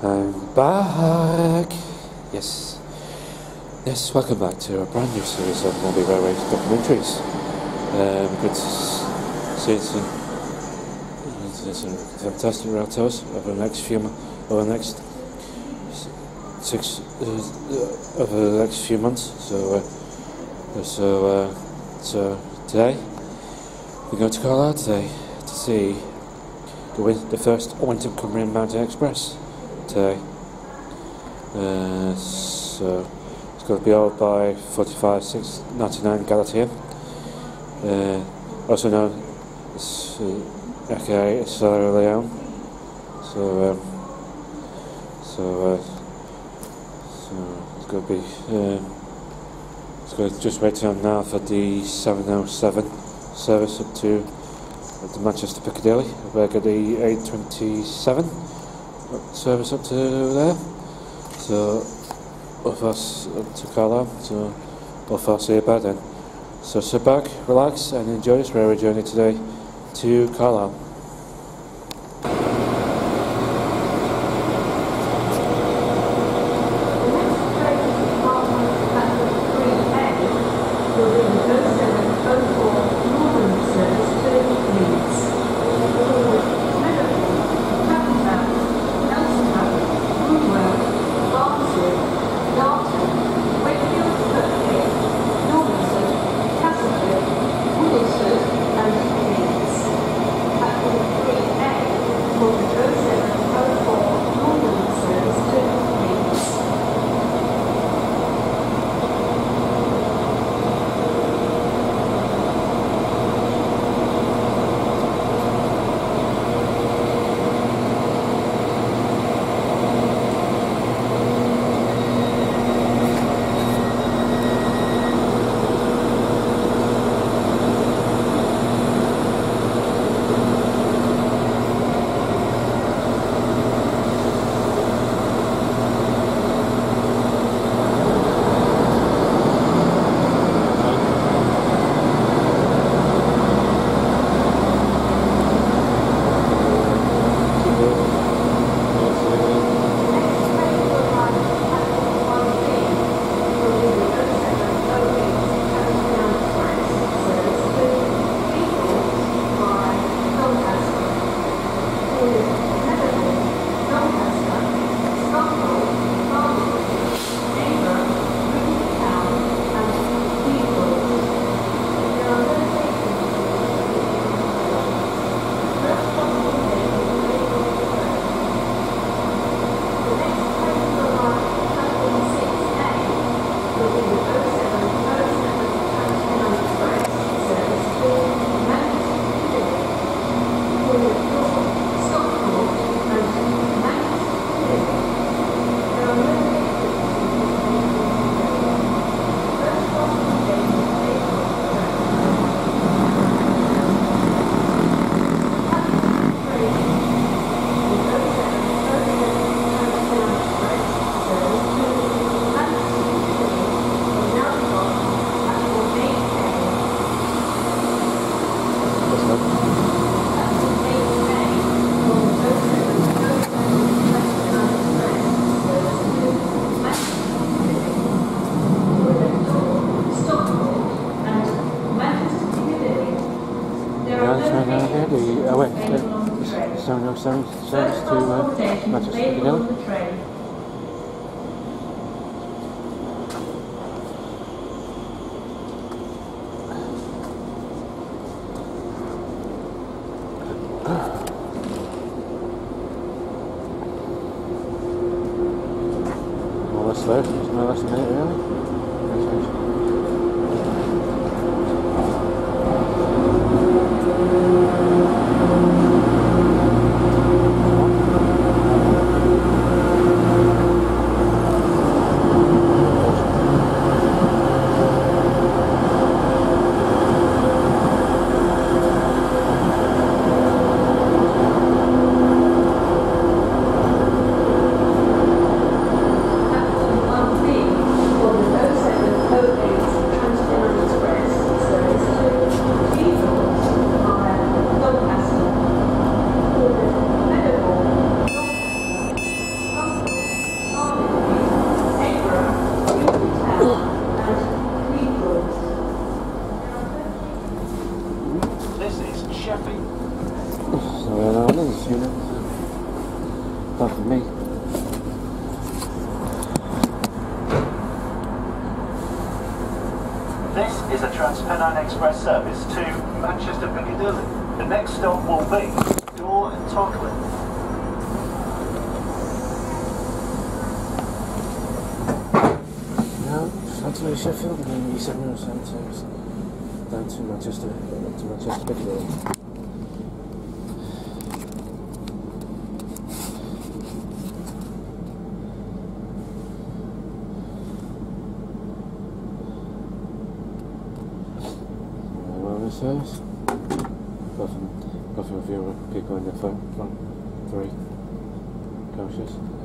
I'm back. Yes. Yes, welcome back to a brand new series of Maltby Railway documentaries. Um, good to see some, fantastic rail tours over the next few, over the next six, uh, over the next few months. So, uh, so, uh, so today we're going to Carlisle today to see the, win- the first Winter Cumbrian Mountain Express today. Uh, so it's going to be owned by 45 699 Galatea, uh, also known as uh, aka Sierra Leone. So, um, so, uh, so it's going to be. Um, it's going to just waiting on now for the 707 service up to the Manchester Piccadilly. We're going the 827 service up to there. So, off us up to Carlisle. So, off us here by then. So, sit back, relax, and enjoy this railway journey today to Carlisle. says. Got some, got some review people in the front, front three coaches.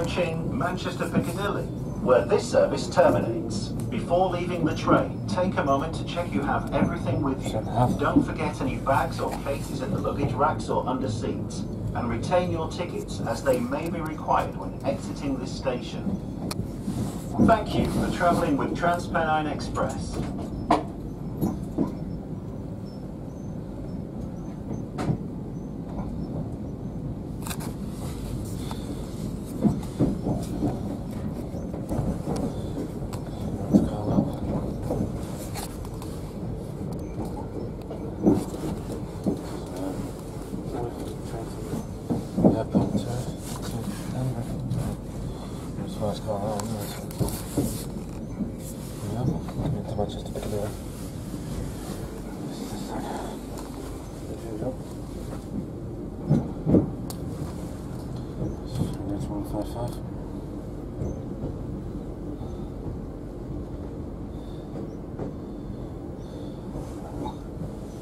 Approaching Manchester Piccadilly, where this service terminates. Before leaving the train, take a moment to check you have everything with you. Seven and a half. Don't forget any bags or cases in the luggage racks or under seats. And retain your tickets as they may be required when exiting this station. Thank you for travelling with TransPennine Express. Let's call up. Airport to, to Edinburgh. As far as Carlisle, yes. Yeah, I'm into Manchester Piccadilly. Here we go. Next one five five.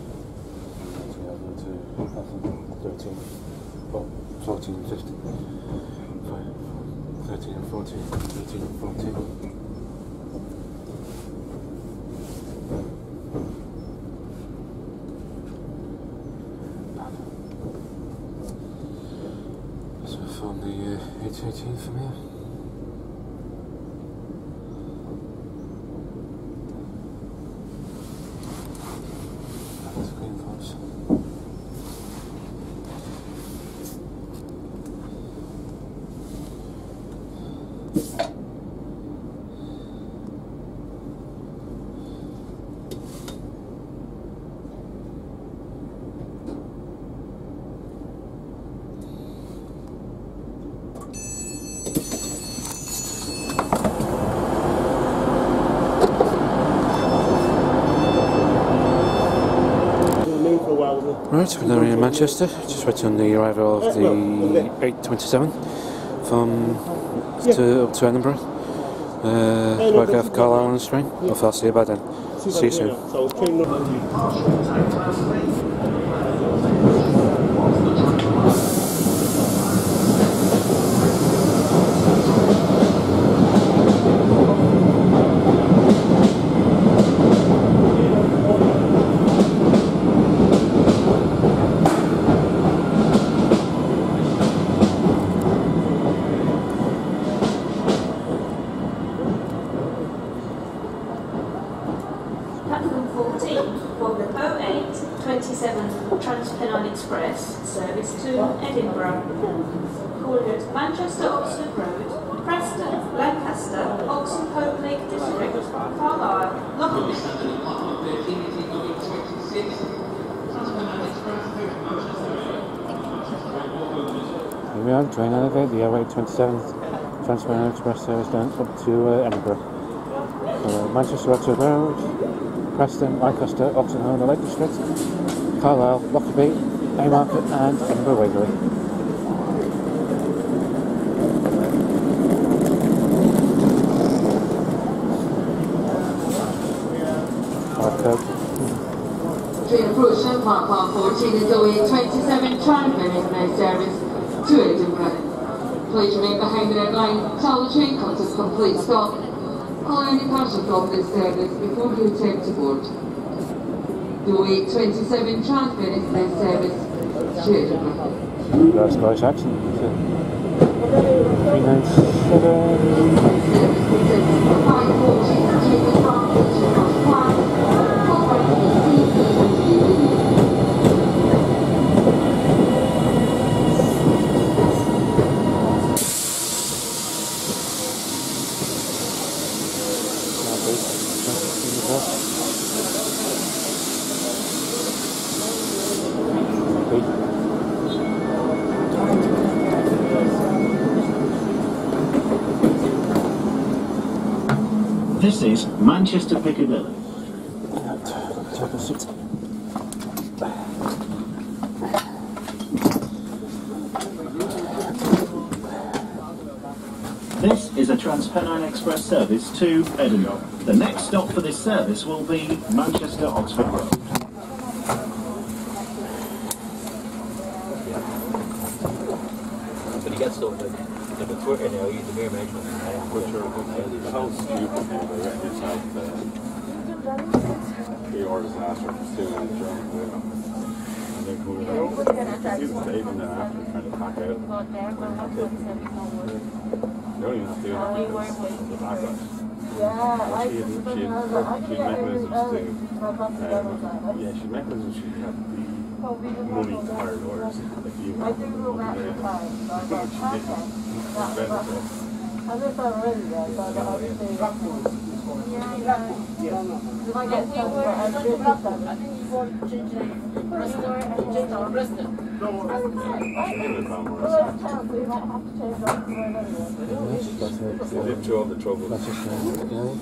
Yeah, I'll go to I think 13, well, 14 and 15. Fi- 13 and 14, 13 and 14. So I found the uh, 818 from here. That's green force. Right, we're now in Manchester, just waiting on the arrival of the 827 from to, up to Edinburgh. Uh, of Carlisle on the train. Hopefully I'll see you by then. See you soon. 27th Transpennine Express service down up to uh, Edinburgh. So, uh, Manchester Oxford Road, Preston, Lancaster, Oxenholme, Lake District, Carlisle, Lockerbie, Haymarket and Edinburgh Waverley. Train approach Shanghai Park 14 is going 27 Tranmere is now Please remain behind the red line the train comes to a complete stop. Call any person from this service before you attempt to board. The away 27 Tranmere night service Edinburgh. That's Scottish accent. 397. This Manchester Piccadilly. This is a TransPennine Express service to Edinburgh. The next stop for this service will be Manchester Oxford Road. Did he get sorted? If it's working now, you can hear me. But you're the whole stupid now, they're getting yourself uh, pre-orders after doing it during the And. You saving them after trying to pack out. You don't even have to do that. The. Yeah, She had, she had, she had mechanisms to, um, yeah, she had mechanisms she had the money to hire lawyers you the got She contact. didn't. That was Better, happening. And if I'm ready, then so I got to say, yeah, yeah. I for. Well, there's a We've to change our word anyway. That's They live through all the trouble. That's just uh, okay.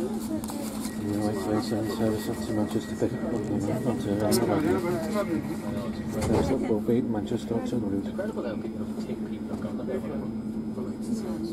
The I-37 service up to Manchester on the on the be Manchester to route. Have got.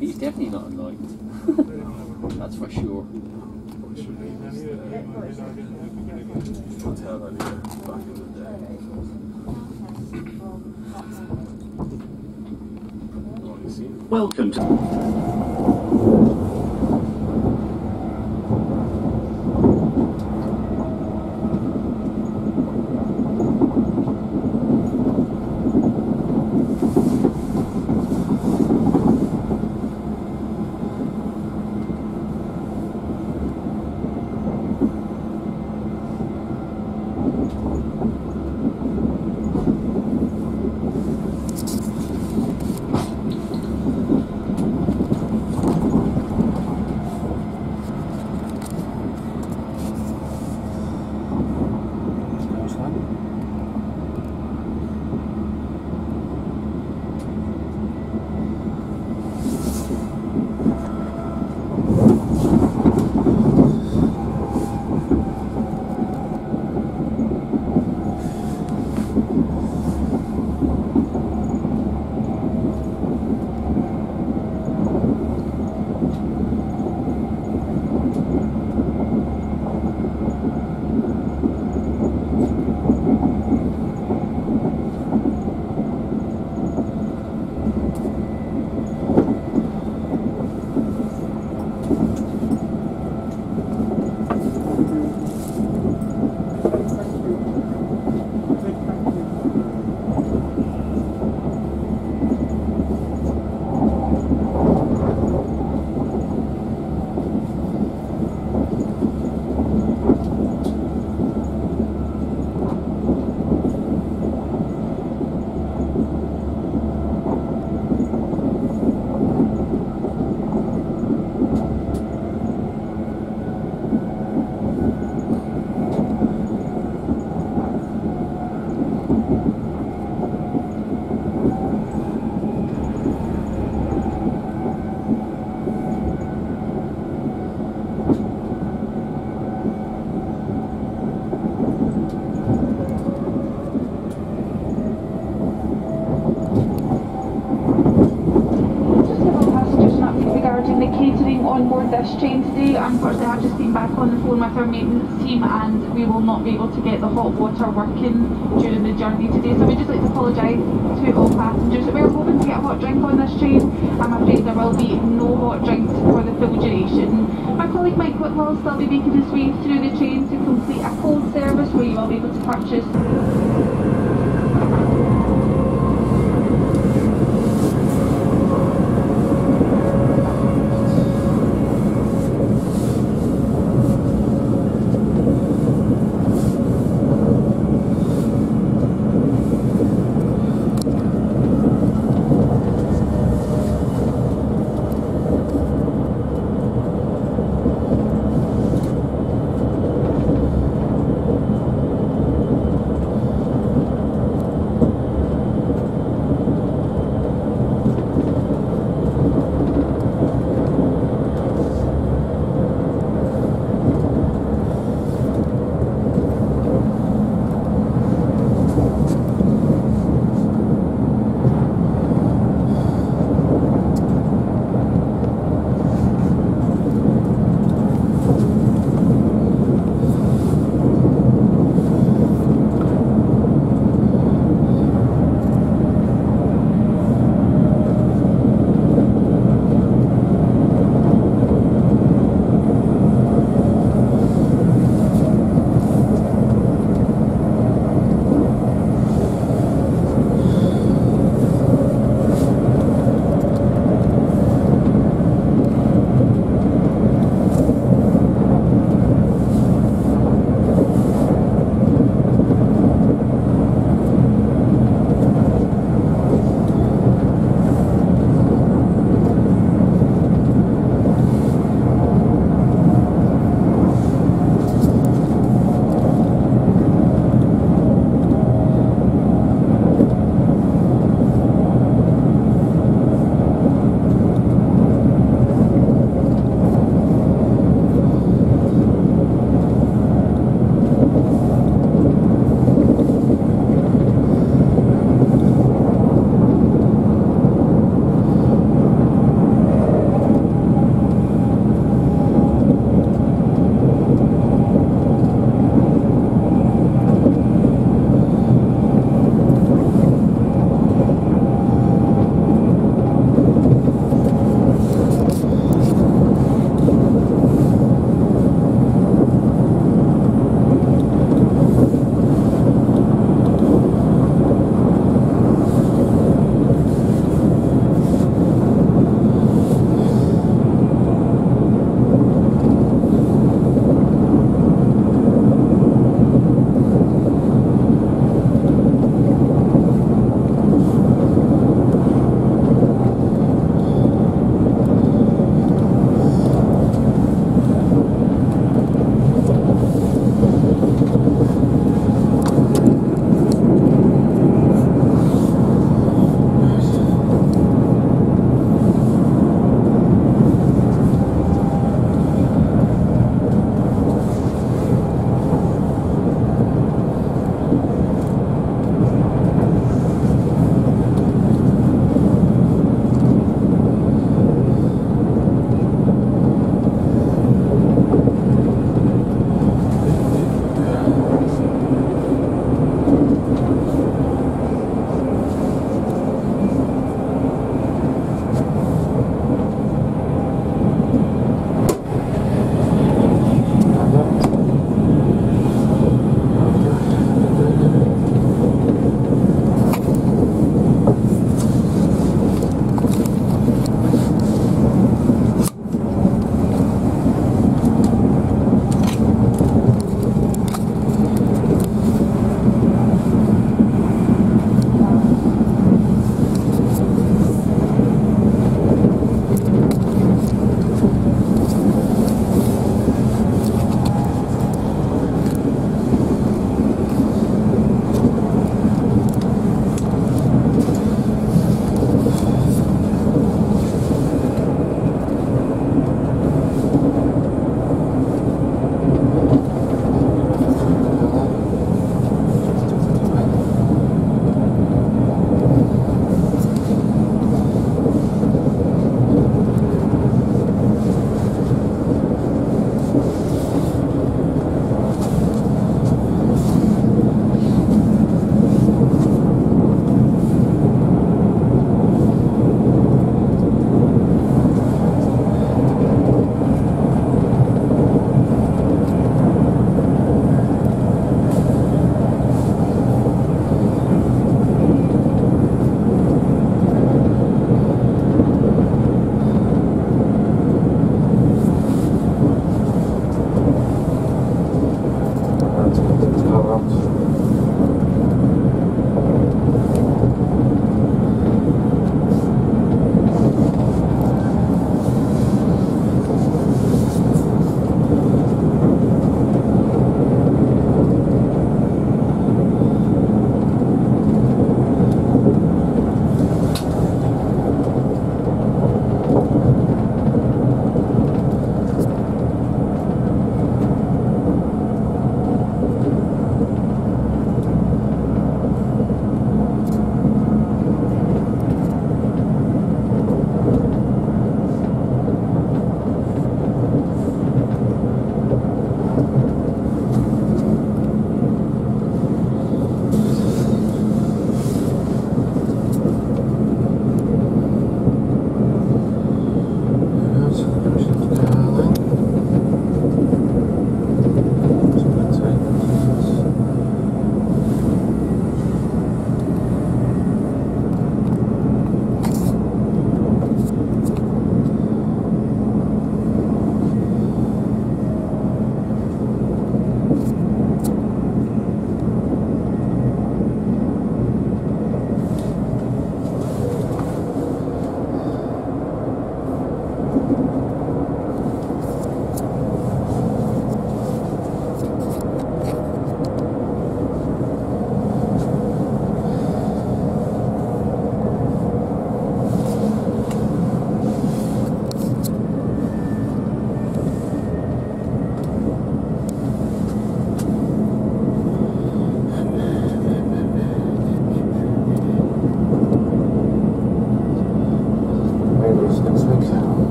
He's definitely not enlightened. That's for sure. Welcome that Unfortunately, I've just been back on the phone with our maintenance team and we will not be able to get the hot water working during the journey today. So we'd just like to apologise to all passengers. We were hoping to get a hot drink on this train. I'm afraid there will be no hot drinks for the full duration. My colleague Mike Whitwell will still be making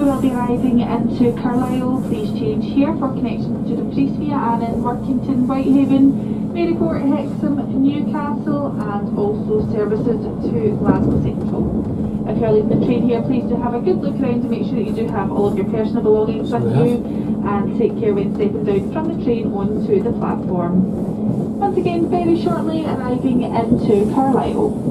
we will be arriving into Carlisle. Please change here for connections to Dumfries via and in Workington, Whitehaven, Maryport, Hexham, Newcastle, and also services to Glasgow Central. If you're leaving the train here, please do have a good look around to make sure that you do have all of your personal belongings with you and take care when stepping down from the train onto the platform. Once again, very shortly arriving into Carlisle.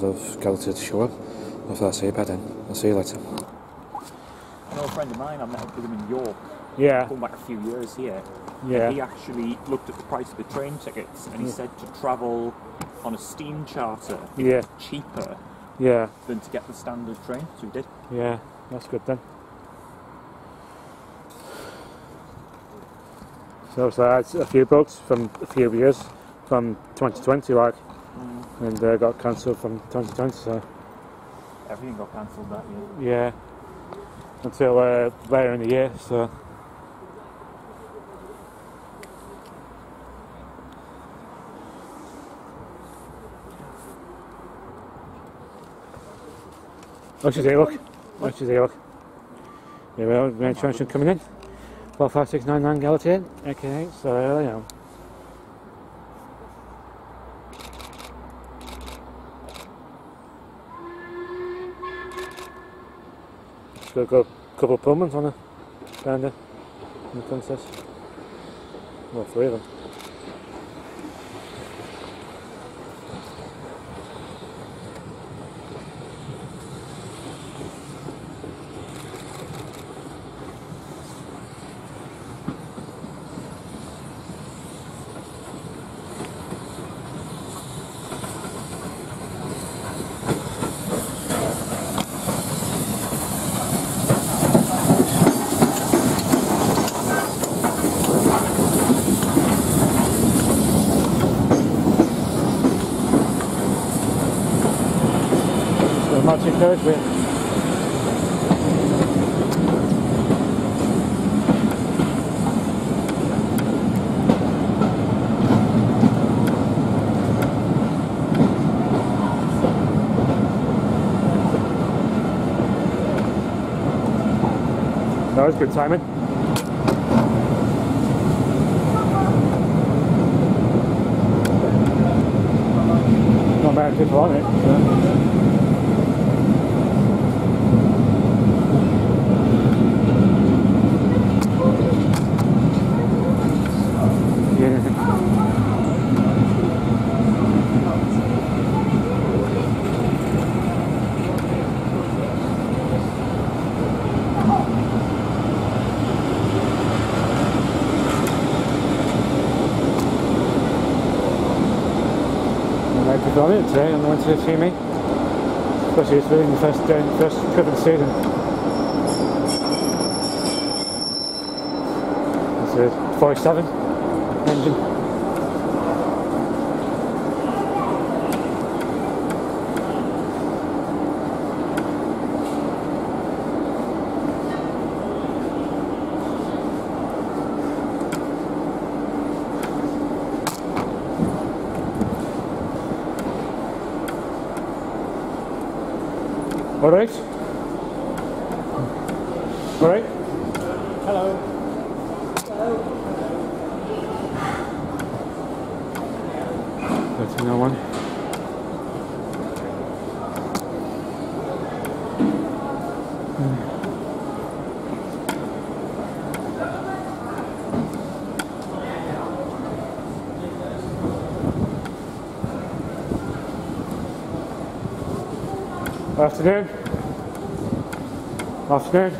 Returned now out of Galatea to show up. I'll fast say bye then. I'll see you later. I know a friend of mine, I met up with him in York, Yeah, going back a few years here. yeah. He actually looked at the price of the train tickets and he Yeah. said to travel on a steam charter Yeah, cheaper yeah, than to get the standard train. So he did. yeah. That's good then. So it's like it's a few books from a few years from 2020, like, and uh, got cancelled from 2020. So Everything got cancelled that year. yeah, until uh, later in the year. So your day look? What's your day look? Yeah, well, main transmission coming in. 45699 Galatea, okay, so there I Just got a couple of Pullmans on the down there, in the Princess. Well, three of them. That was good timing. Not bad people on it. so. Yeah. I like to on it today to me. Especially it's really the first day, first trip of the season. It's a 47 engine. All right. All right. Hello. That's another one. Afternoon. Afternoon.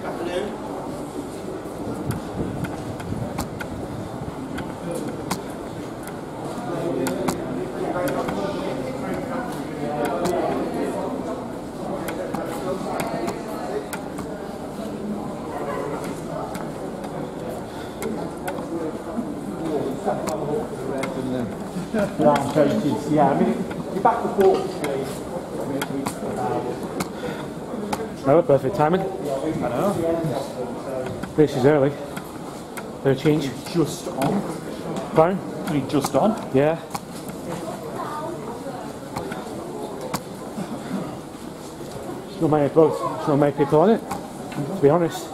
Round coaches, yeah. I mean, you're back and forth. Oh, perfect timing. I know. This is early. Of change. Just on. Fine. Only just on. Yeah. There's not many not many people on it, to be honest.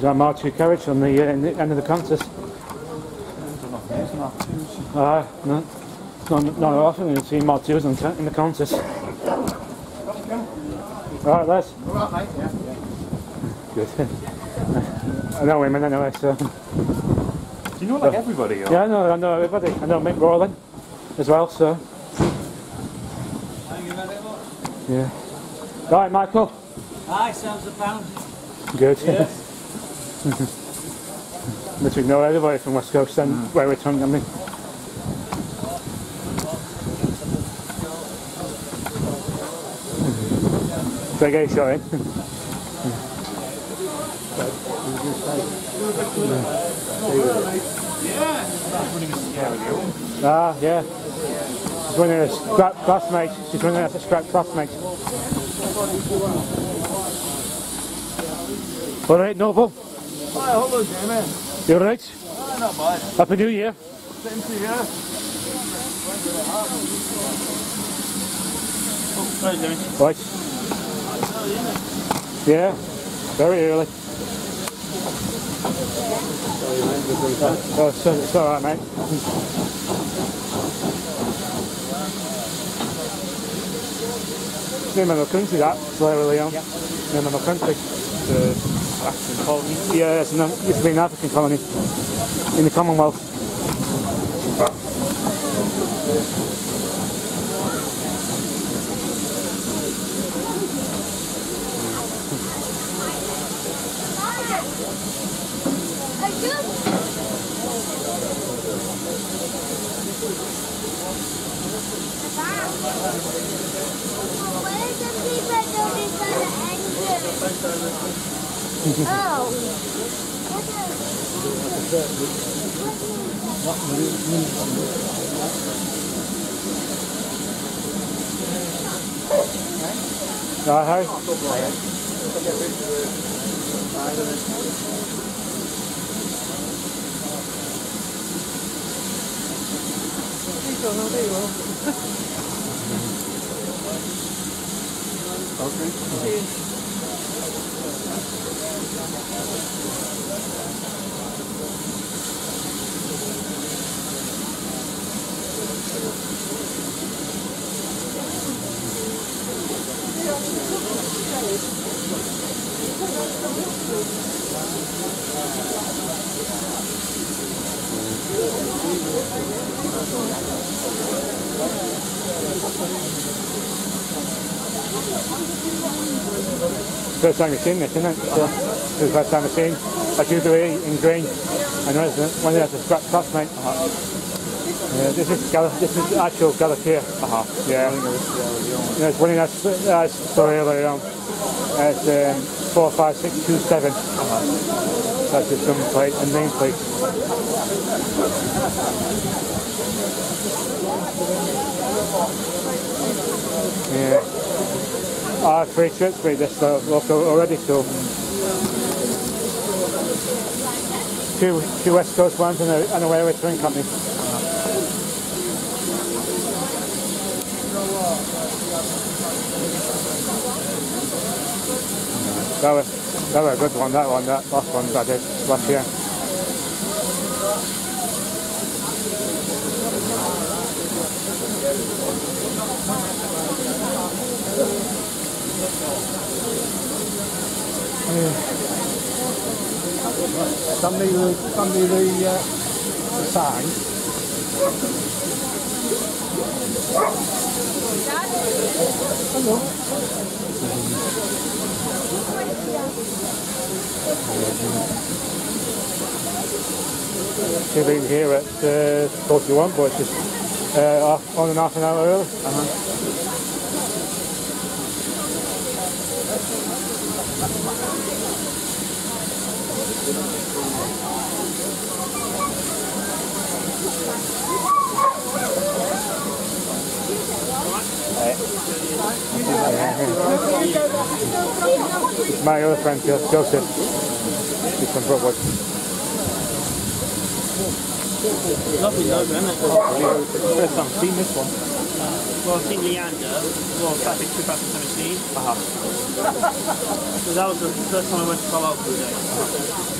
Once you've got a Mark 2 carriage on the, uh, in the end of the consist. Ah, no. Not, not often you see Mark 2s in, in the consist. Alright, Les. Alright, mate, yeah. Good. I know women anyway, so. Do you know like everybody? Or? Yeah, I know, I know everybody. I know Mick Rowland as well, so. Yeah. Right, Michael. Hi, sounds a pound. Good. Yes. But we know everybody from West Coast and where we're from, I mean. Big A shot in. Ah, yeah. She's one of her scrap classmates. She's one of her scrap classmates. All right, Noble. Hi, hello, Jamie. You all right? Ah, not bad. Happy New Year. Same to you. Right. Yeah, very early. Oh, so, it's alright, mate. Name of my country, that, Sierra Leone. Name of my country. The African colony. Yeah, it's an, used to be an African colony in the Commonwealth. Right, Harry? First time you've seen this, isn't it? So, this is the first time I've seen a Jubilee in green. I know it's one of the scrap tops, mate. Yeah, this is Gal- this is actual Galatea. Uh-huh. Yeah. yeah. It's winning that's that's sorry earlier on. It's um, four five six two seven. Uh-huh. That's the number plate and name plate. Yeah. Ah, three trips made this uh, local already, so two two West Coast ones and a, and a railway train company. That was that was a good one. That one, that last one I did last year. Somebody the, somebody the, uh, the sign. Should be here at uh, 41, but it's just uh, on and half an hour early. It's my other friend Joseph. He's from Brookwood. Lovely logo, isn't it? First time I've seen this one. Well, I've seen Leander, well, back in 2017. Uh-huh. So that was the first time I went to Carlisle for day.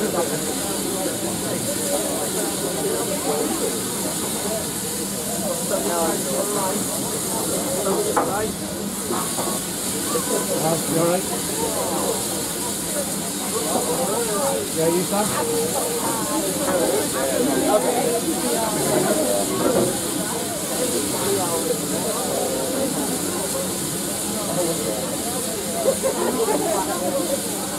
you alright? Yeah, you son? I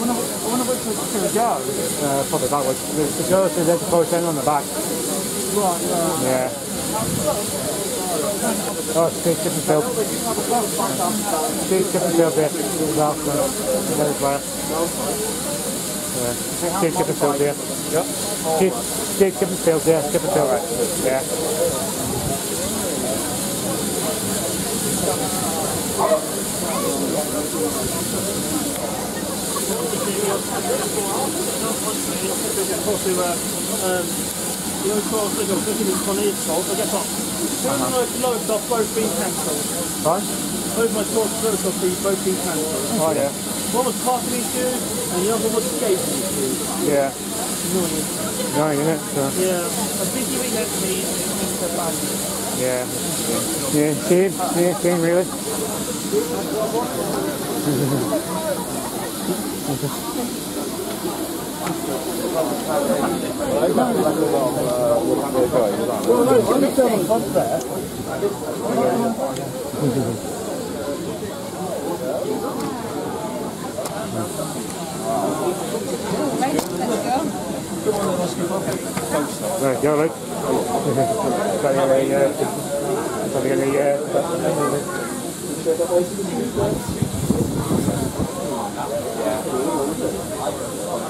wonder, I wonder which was the girls. Uh, probably backwards. The, the girls did the post in on the back. Right, uh, Yeah. Oh, Steve Chippenfield. Steve Chippenfield there. as well, so another player. Yeah. Steve Chippenfield there. Yep. Steve, Steve Chippenfield there. Chippenfield. Right. Yeah. course, we were, um, the only course they got looking at Connie's fault, I guess of my loads have both been cancelled. Fine. Both my have been both been cancelled. Oh, yeah. One was parking issues, and the other was skating issues. Yeah. Annoying. Annoying, isn't it? So, Yeah, a busy for me, and it's so bad. yeah. Yeah, same, yeah, same really. Right, you alright? Got any, uh, got any, uh, So,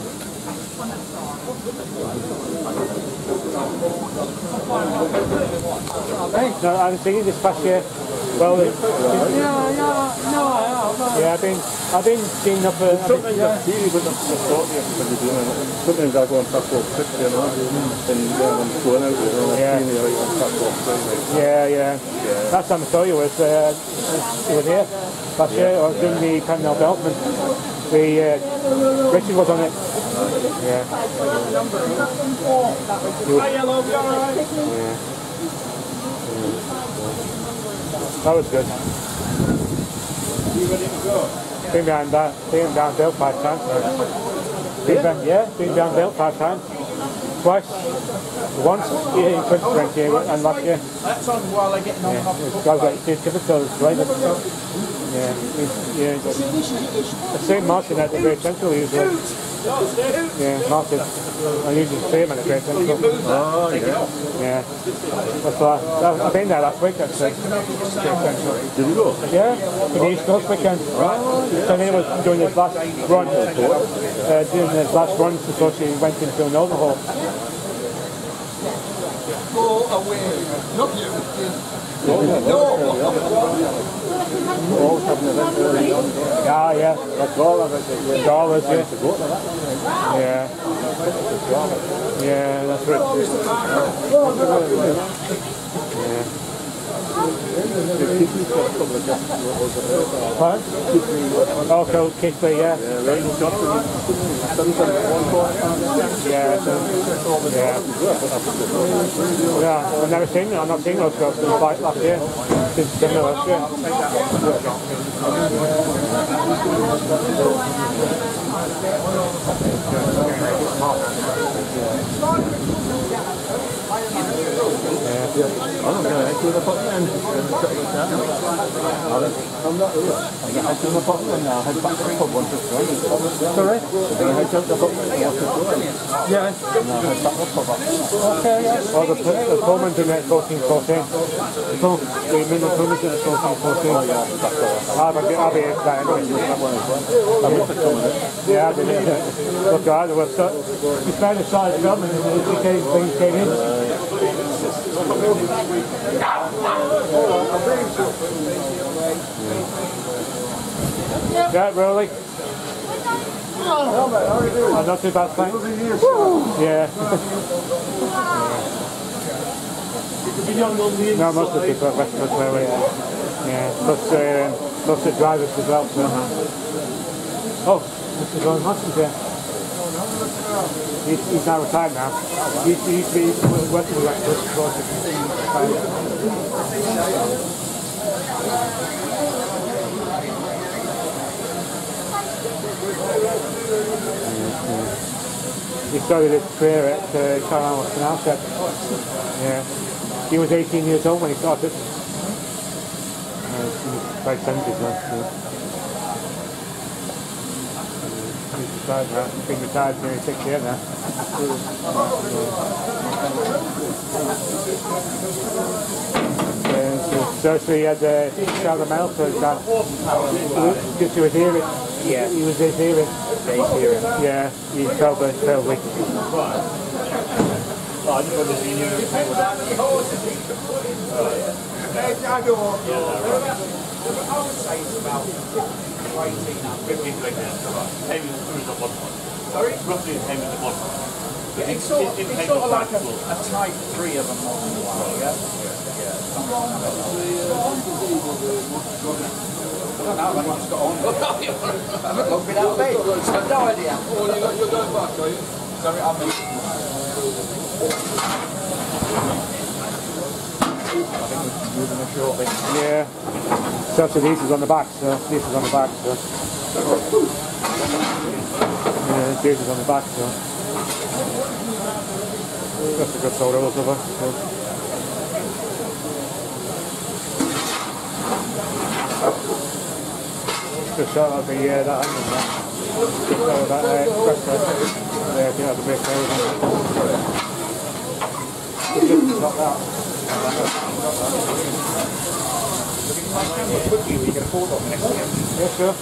No, I was thinking this past year. Well, Yeah, yeah, no, I have. yeah, I've been, I've been seeing up. Uh, Sometimes I see with the thought when you're doing it. Sometimes I go on track walk quick, you know, and then I'm going out there and Yeah. I'm seeing you on walk quick. yeah, yeah. Last time I saw you was uh, you were here last year. I was doing the Canal Beltman. The uh, Richard was on it. Yeah. Hi, yellow, you alright? Yeah. That was good. You ready to go? Been behind that, been down Bill five times. Been behind, yeah, been down Bill five times. Twice. Once yeah, in 2020 and last year. That's on while I get on Yeah, it's guys like Steve Chipperfield, right? Yeah, yeah, same Martin at the very Central usually. Yeah, Martin. I usually see him at the Great Central. Oh, yeah. Yeah. That's why. I- I've been there last week actually. Great Central. Did you go? Yeah, for the East Coast weekend. So he was doing his last run, uh, doing his last runs before she went into an overhaul. Go away. Not you. Always having an event early on. Yeah, yeah. That's all of it. Yeah. Yeah. Yeah, that's right. Yeah. Pardon? Oh, so Kisby, yeah. Yeah, yeah. Yeah, I've never seen it. I've not seen those girls since last year. Since last year. Yeah. I'm not going to head to the pot then. I'm not. I'm going to head to the pot then now. Head back to the pub once it's done. Sorry? I'm going to head to the pub once it's done. Yeah. And I'll head back to the pub after. Okay, yeah. Oh, the, the Pullman's in at 14, 14. The Pull, the minimum Pullman's in at 14, 14. I'll be, I'll be at that anyway. I must have come with it. Yeah, I did it. Look, I was so, we found the size of government and the came, things came in. Yeah, really? Oh, not too bad, thanks. Yeah. no, most of the people at West Coast Railway. Yeah, plus, um, plus the drivers as well. So. Oh, Mr. John Hoskins here. He's, he's now retired now. He, he used to be working with West Coast He started his career at uh, Carlisle Canal. Yeah. He was 18 years old when he started. Uh, he's about 70 now. Yeah. He's now. He's been retired nearly six years now. So, so he had Charlotte Mail for his dad. Just to his hearing. Yeah. He was his hearing. His hearing. Yeah, he fell, but fell weak. Oh, I just wanted to see you. Sorry? Roughly the same as the model. It's sort of, it's sort of like a, a type 3 of a modern one, yeah? I don't know, I've only just got on. I haven't looked without me. I've no idea. Oh, you're, you're going back, are you? Sorry, I'm Yeah. So, this is on the back, so this is on the back, so. Yeah, this is on the back, so. That's a good photo of. So. Just shot of the, uh, that angle there. Just that uh, express there. There, if you have the big photo. Just shot that. Yes, sir.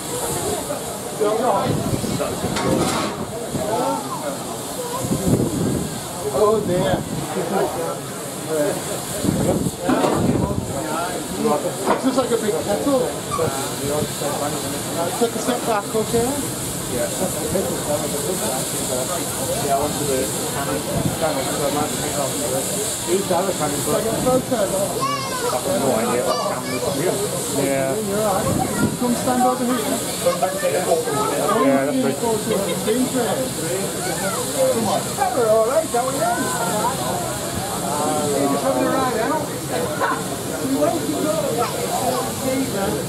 Oh, there. This is like a big kettle. Take a step back, okay? Yeah, I went to the cannon, cannon, so I might take off the Who's the other cannon, but I have no idea what cannon is. Yeah. Come stand over here. Yeah, that's right. We're alright, how are you? Uh, you're just having a ride out? See that man Oh, with my God, it's got this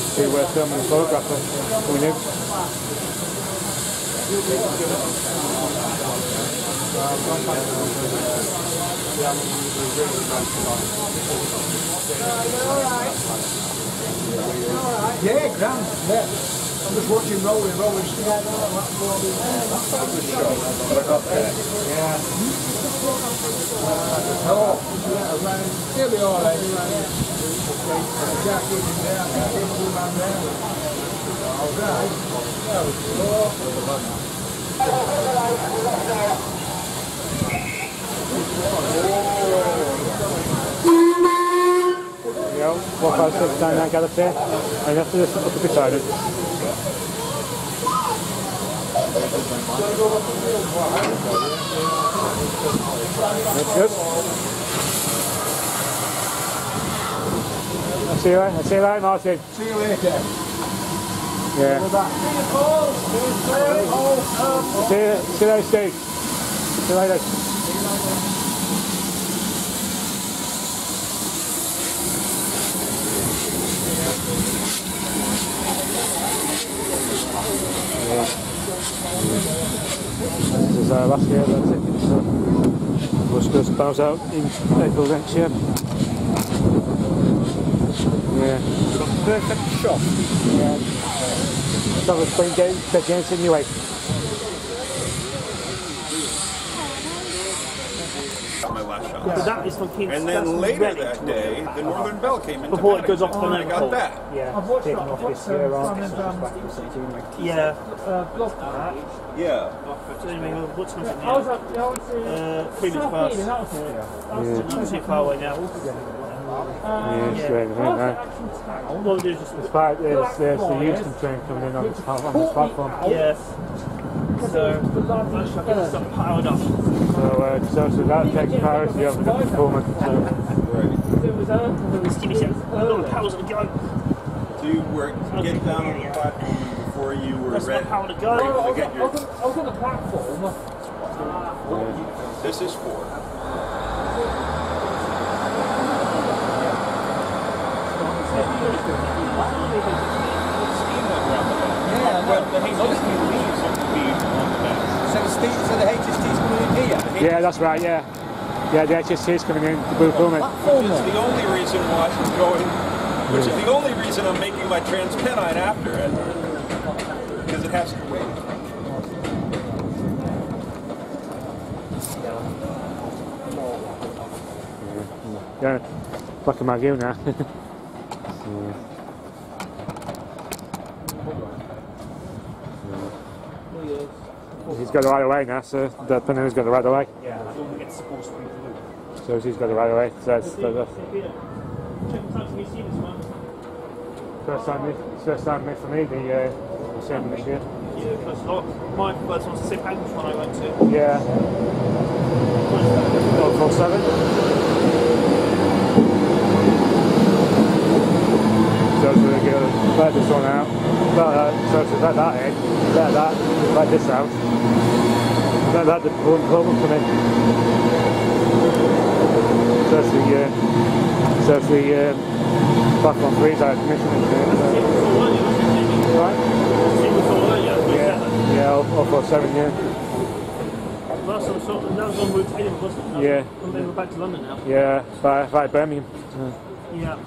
see where some of the photographs are coming in. Yeah, grand. Yeah. I'm just watching Rolling Rolling Stone. Yeah, that's a good show. What I got there. Yeah. Oh, he'll be all right. Jack is in there. I can't get two man there. All right. There you go. Four, five, six, nine, nine, gather pair. And after this, up to beside it. That's good. I'll see you later. I'll see you later, Martin. See you later. Yeah. See you, see you later, Steve. See you later. Yeah. This is our last year, that's it. So, we'll just bows out in April next year. Yeah. Perfect shot. Yeah. So we're playing games, big games anyway. My last shot. So that is from King's And then later that day, the Northern Belle came into Before it goes off Paddington, on and I got Liverpool. that. Yeah, I've watched taken that. off I've this watched year um, on. Simon Brown, Yeah. uh, blog that. Yeah. So anyway, what's happening I was now? at, I went to Uh, three minutes South past. Ealing, that was it. Yeah. Not too far away now. Yeah, it's great, I think, right? What we do is just It's part, there's, there's the Euston train coming in on this, pla- on this platform. Yes. So, I'm just getting stuff piled up. So, uh, so, so that takes priority over the performance. So, It was, Stevie said, a lot of powers of gun. So you were get down on the platform before you were That's ready. not to I go. get I your- was, on, I was on the platform. This is for. Yeah, well, the HST leaves on the beam on the back. So the, Steve, so the HST's coming in here? yeah, that's right, yeah. Yeah, the HST is coming in, the blue helmet. Which is the only reason why I'm going, which is the only reason I'm making my transpennine after it. Because it has to wait. Yeah, back in my gear now. yeah. He's got the right away now, so the Pana's got the right away. Yeah, I don't to get supposed to be So he's got the right away. So that's, that's Check the times we this first time, it's first time for me, the, uh, same this year. Yeah, because oh, my first one was the St. Patrick's one I went to. Yeah. Oh, full seven. So it's really good. Let this one out. Let that, so it's let that in. Let that, let this out. Let that, the one problem come in. So it's the, uh, so it's the, um, platform three side commissioning. Uh, right? Yeah, yeah, all, all seven, yeah. Last time I that was on route to Edinburgh, wasn't it? Yeah. And then we're back to London now. Yeah, by, by Birmingham. Yeah.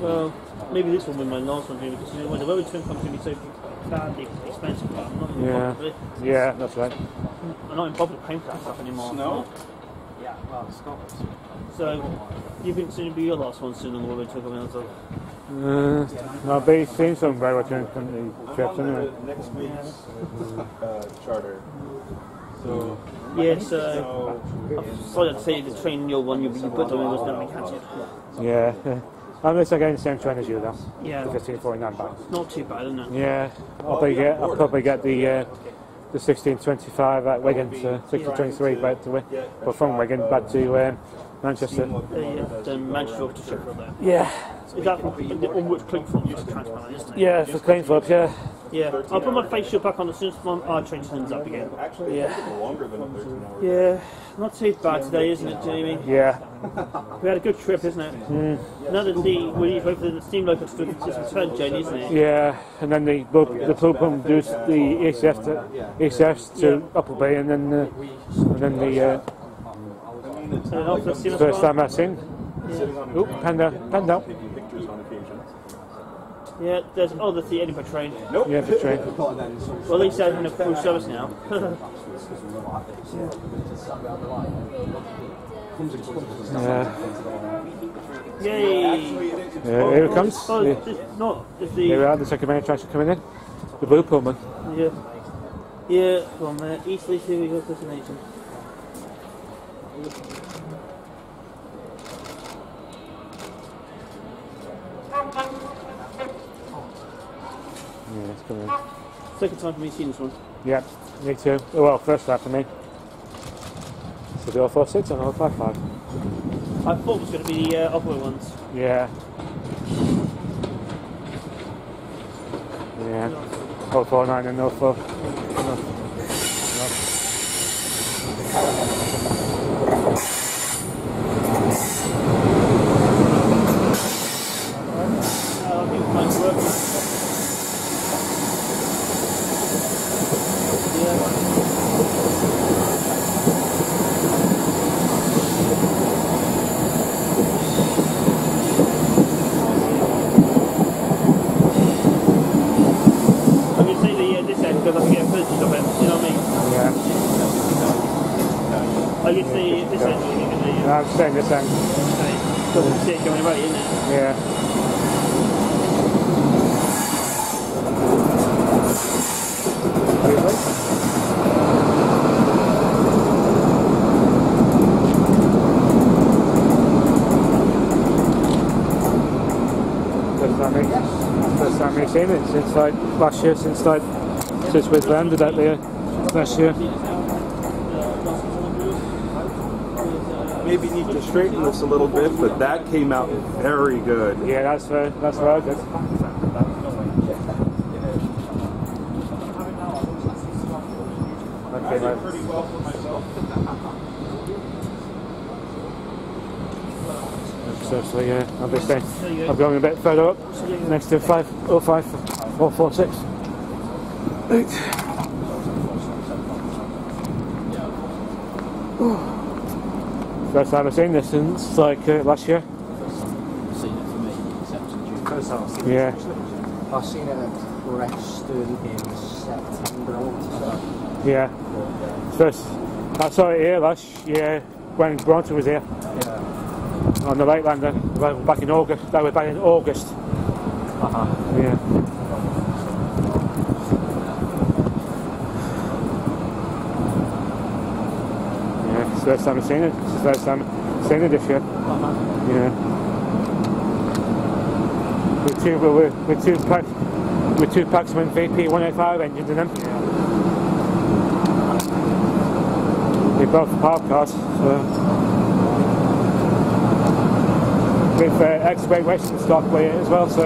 Well, maybe this one will be my last one here because you know when the road swim comes to be so badly expensive, but I'm not in Yeah, bothered with it. yeah, that's right. I'm not in bothered paying for that stuff anymore. Snow? Yeah, well, Scotland. So, you think it's going to be your last one soon on the road to come out of? Uh, I'll be seeing some very much in the trips anyway. next week's uh, charter. So. Yeah, so I'm sorry to say the train your one you put on was going to be cancelled. Yeah, yeah. I'm just the same train as you though. Yeah. Fifteen forty nine back. Not too bad, isn't it? Yeah, I'll probably get I'll probably get the uh, the sixteen twenty five at Wigan, so sixteen twenty three back to Wigan, but from Wigan back to um, Manchester. Uh, yeah, the Manchester to Sheffield there. Yeah. Is that from the onward click from just transplant, isn't it? Yeah, for Clean Phillips, yeah. Yeah, I'll put my face shield back on as soon as my eye train turns up again. Actually, Yeah. Yeah, not too bad today, isn't it, Jamie? Yeah. We had a good trip, isn't it? Mm. Another the we wait for the steam local to just return journey, isn't it? Yeah, and then the the Pullman does the ACF to ACFs to Upper Bay, and then uh, and then the uh, So hopefully see us first time I've seen. Oh, pan down, pan down. Yeah, there's oh, the Edinburgh train. Nope. Yeah, the train. Well, at least they're in a full service now. Yeah. Yay! Yeah, here it comes. Oh, Yeah. not the Here we are, the second main attraction coming in. The Blue Pullman. yeah yeah. Go on there. Eastleigh here we go destination. Yeah, it's coming in. Second time for me seeing this one. Yeah, me too. Oh, well, first time for me. So the 046 and 055. I thought it was going to be the uh, upper ones. Yeah. Yeah. 049 and 04. Uh, I think mine's working. I'm going to say the uh, this end because I can get footage of it. You know what I mean? Yeah. I'm going to say this end. You can No, I'm staying this end. see it going away, isn't it? Yeah. We've seen it since like last year, since like since we've landed out there last year. Maybe need to straighten this a little bit, but that came out very good. Yeah, that's uh, that's very good. Okay, right. So, so yeah, I'll be staying. I'm going a bit further up, next to 505 446. Right. First time I've seen this since like uh, last year. First time I've seen Yeah. it, actually. I've seen it at Preston in September, I want to say. Yeah. First, I saw it here last year when Bronte was here Yeah. on the Lightlander well, back in August. That was back in August. Uh-huh. Yeah. Yeah, it's the first time I've seen it. It's the first time I've seen it this year. Yeah. With two, with, with two pack, with two Paxman VP 185 engines in them. They're both park cars. So. With uh, X-Ray Western stock with it as well, so.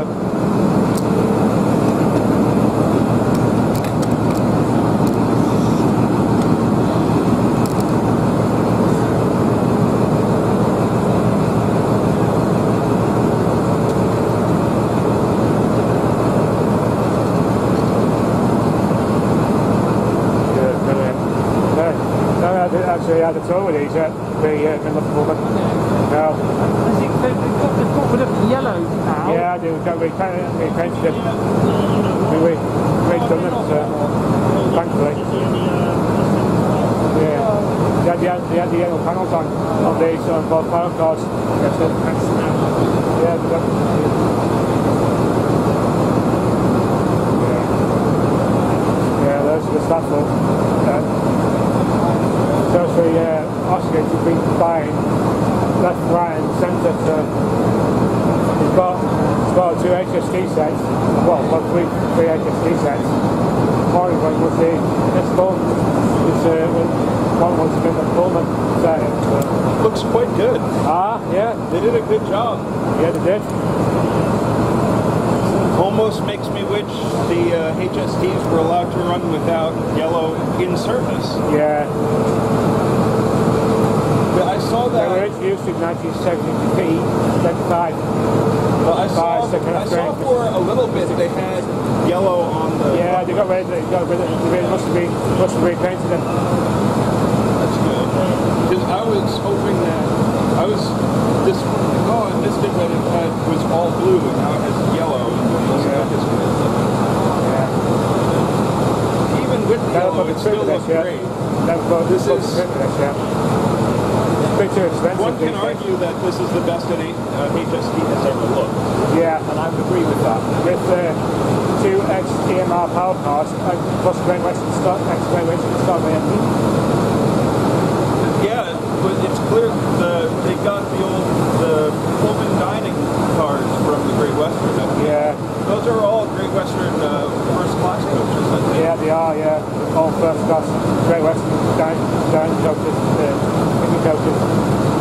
Yeah, brilliant. No, no, I didn't actually had a tour with these yet. The uh, Midland Pullman. No. Has it, they've got, they've got rid of the yellow now. Yeah, I do. We we painted we painted it. We we we've done it. So, thankfully. Yeah. They had, the, they had the yellow panels on on these on both power cars. Yeah, they got, yeah, those are the stuff that. So the uh, Oscar has been buying left, right, and centre to He's got, he's got two HST sets, well, well three, three HST sets, Corey when was the this phone is uh, one was a bit of Pullman set it. Looks quite good. Ah, yeah. They did a good job. Yeah, they did. Almost makes me wish the uh, HSTs were allowed to run without yellow in service. Yeah. But I saw They that. were introduced in 1973, 75. Well, I saw, I saw for a little bit they had yellow on the. Yeah, they got it. They got it. They must have been, must have repainted them. That's good. Because I was hoping that I was this. Oh, I missed it when it had, was all blue and now it has yellow. Yeah. not as good. Yeah. Even with yellow, it still looks great. That was This this is- is yeah. A too expensive. One can argue that this is the best that a, uh, HST has ever looked. Yeah, and I would agree with that. With the two ex EMR power cars, and plus Great Western Star, ex Great Western AMP. Yeah, but it's clear the they got the old the Pullman dining cars from the Great Western. Yeah, Those are all Great Western uh, first class coaches, I think. yeah, they are. Yeah, all first class Great Western down down coaches, uh, mini coaches.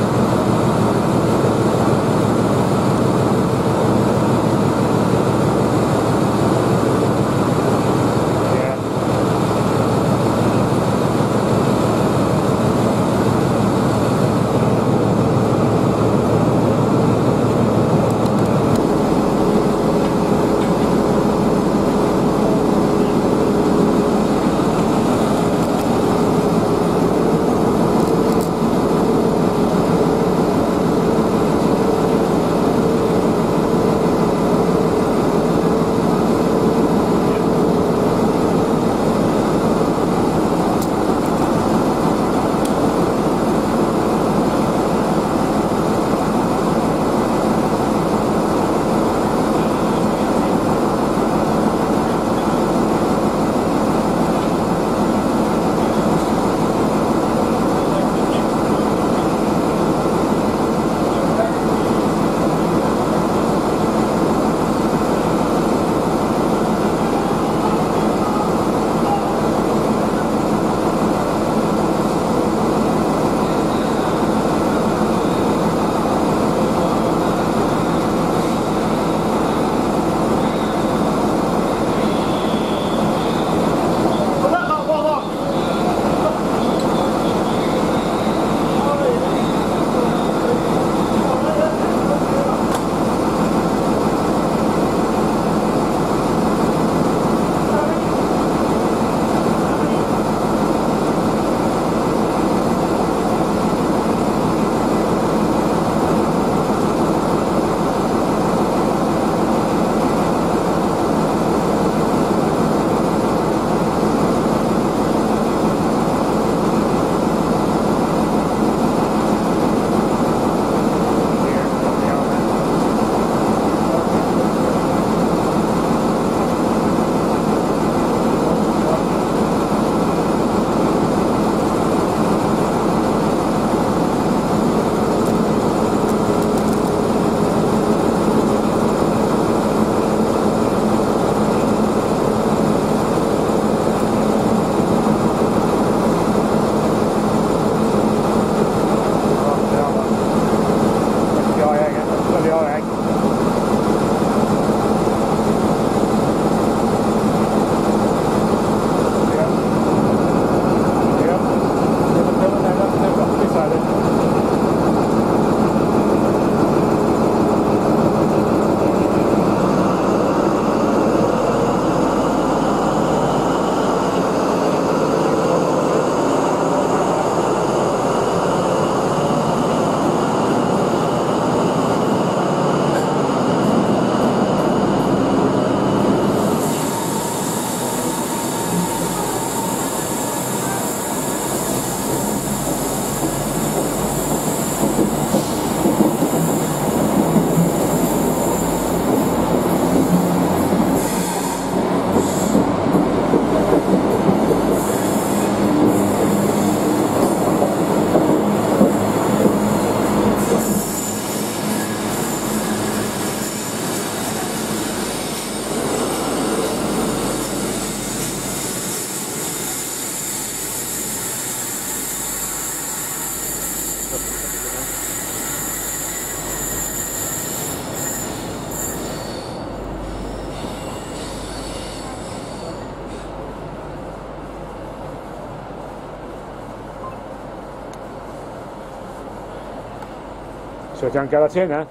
So down Galatea now.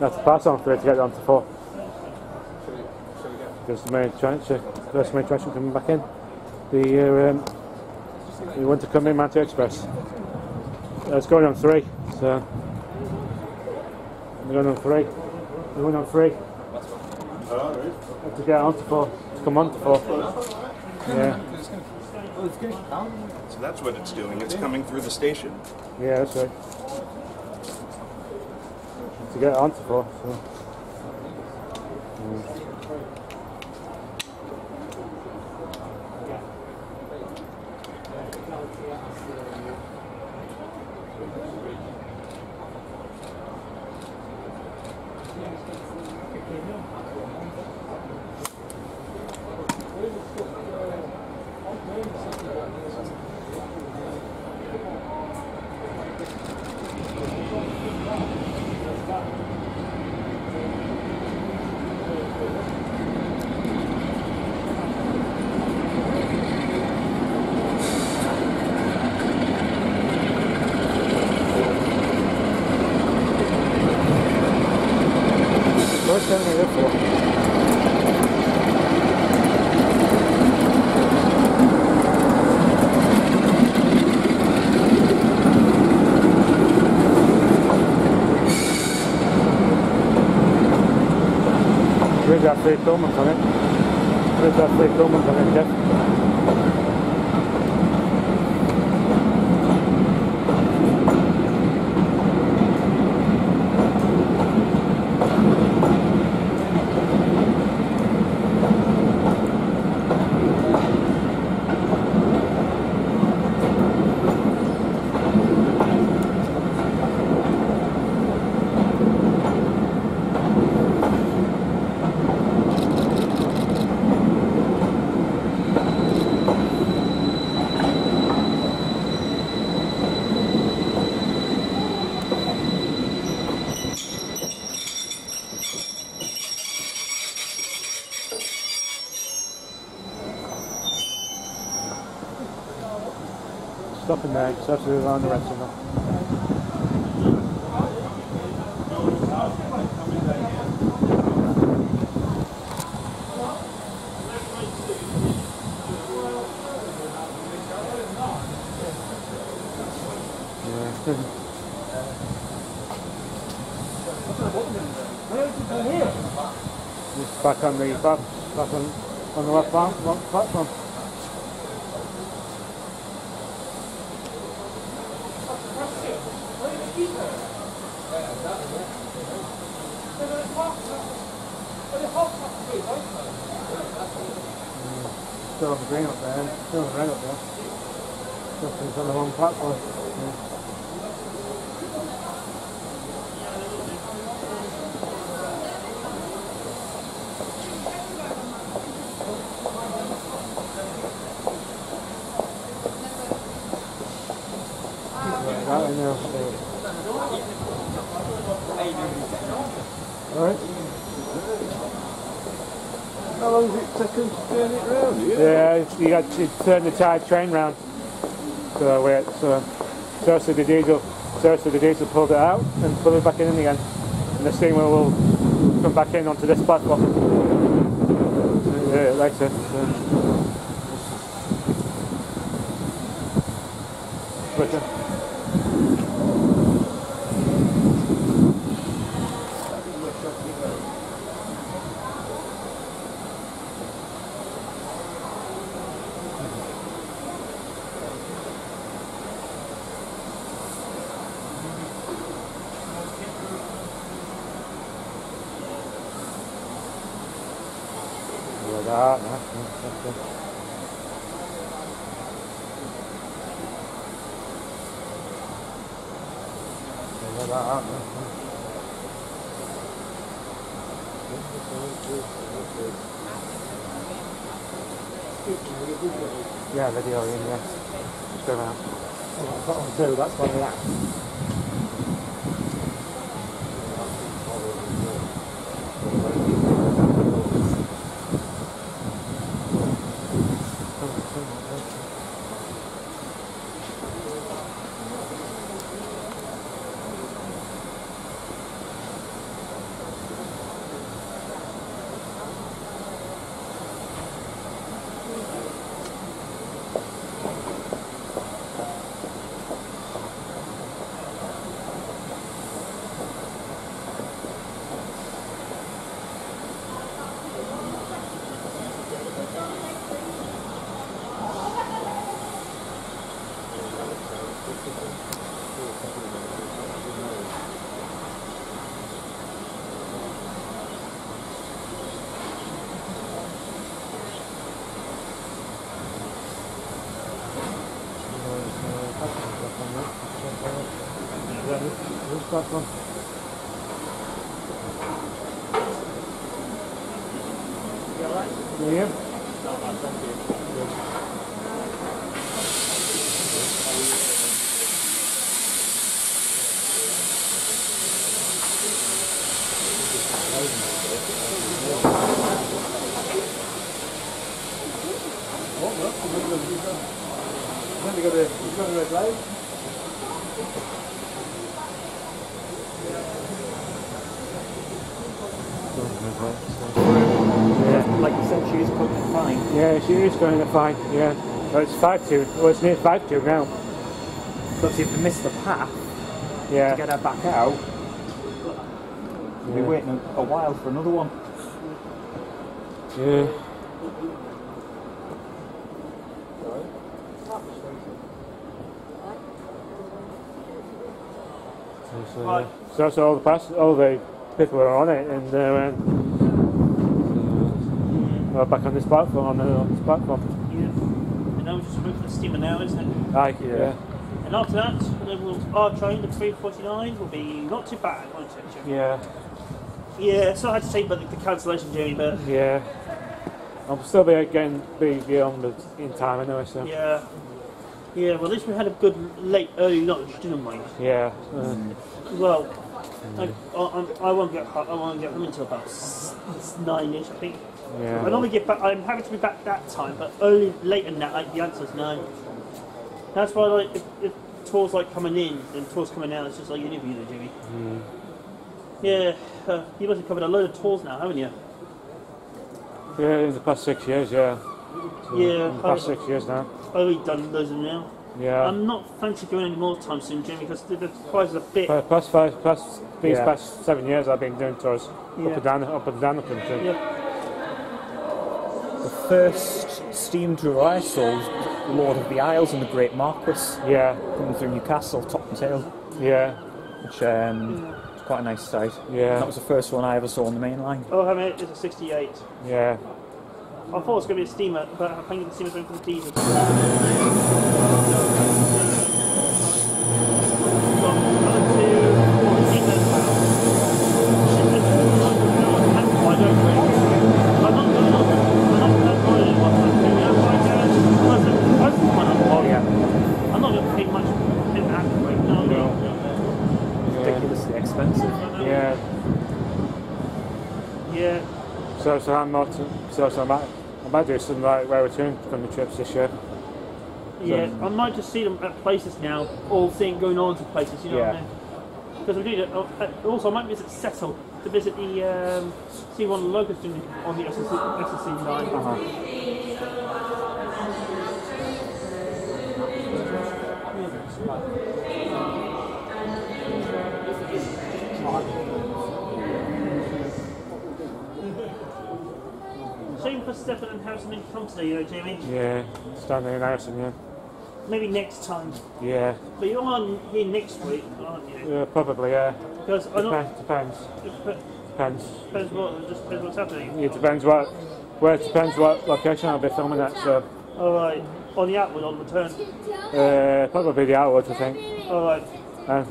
That's the pass on for it to get on to four. There's the main transfer, first main transfer coming back in. The uh, um, we want to come in Manchester Express. Uh, it's going on three, so going on three. Going on three. To get on to four, to come on to four. Yeah, So that's what it's doing. It's coming through the station. yeah, that's right. To get on to four, so. Mm. What's down there for? Where's that free filming on it? Where's that Just around the. Back on the back, back on, on the left platform. Still on the green up there, still there. Just on the wrong platform. Yeah. That I know. Alright. Them to turn it round? Yeah, you got to turn the tide train round. So where it's uh, first the diesel, first the diesel pulled it out and pulled it back in again. And the steam wheel will come back in onto this platform. Yeah, like that. So. But, uh, platform. Yeah. Then we got a, we've got a red light. Yeah. Like you said, she is cooking fine. Yeah, she is going to fine. Yeah. So it's 5 2. Well, it's near 5 2 now. But if you miss the path Yeah. to get her back out, you'll be waiting a, a while for another one. Yeah. So, so, Right. so that's all the pass, all the people are on it, and uh, uh, back on this platform. On, the, on this platform. Yeah. And now we just wait for the steamer now, isn't it? Aye, yeah. And after that, we'll, our train, the 349, will be not too bad, won't it? Yeah. Yeah, so I had to take about the, the cancellation, Jimmy, but Yeah. I'll still be getting be, be on the, in time anyway. So. yeah. Yeah, well, at least we had a good late, early lunch, didn't we? Yeah. Uh, Well, I, I, I won't get I won't get home until about nine-ish, I think. Yeah. I normally get back. I'm happy to be back that time, but early, late in that, like, the answer is no. That's why, like, if, if tours like coming in and tours coming out, it's just like interview there, Jimmy. mm. Yeah, uh, you must have covered a load of tours now, haven't you? Yeah, in the past six years, yeah. So, Yeah, In the past I- six years now. I've already done loads of them now. Yeah. I'm not fancy going any more time soon, Jimmy, because the, the price is a bit. Pa- past five, past these Yeah. past seven years, I've been doing tours Yeah. up and down, up and down the country. Yeah. The first steam tour I saw was Lord of the Isles and the Great Marquess. Yeah. Coming through Newcastle, top and tail. Yeah. Which um, was quite a nice sight. Yeah. That was the first one I ever saw on the main line. Oh, I mean, it's a 68. Yeah. I thought it was going to be a steamer, but I think the steamer's going for the diesel. I'm not. So, so I might, I might do some like rare return from the trips this year. Yeah, I might just see them at places now, or seeing going on to places, you know what I Yeah. mean? Because I'm doing it. uh, uh, Also, I might visit Cecil to visit the um, see one of the locals doing on the SSC, SSC line. Uh-huh. Shame for Stefan and Harrison didn't come today, you know, Jamie. Yeah. Standing in Harrison, yeah. Maybe next time. Yeah. But you're on here next week, aren't you? Yeah, probably, yeah. Because I don't. Depends. Depends. Depends. Depends what. It just depends what's happening. It depends what. Well, it depends what location I'll be filming at. So, All right. On the outward, on the return. uh, probably the outwards, I think. All right. And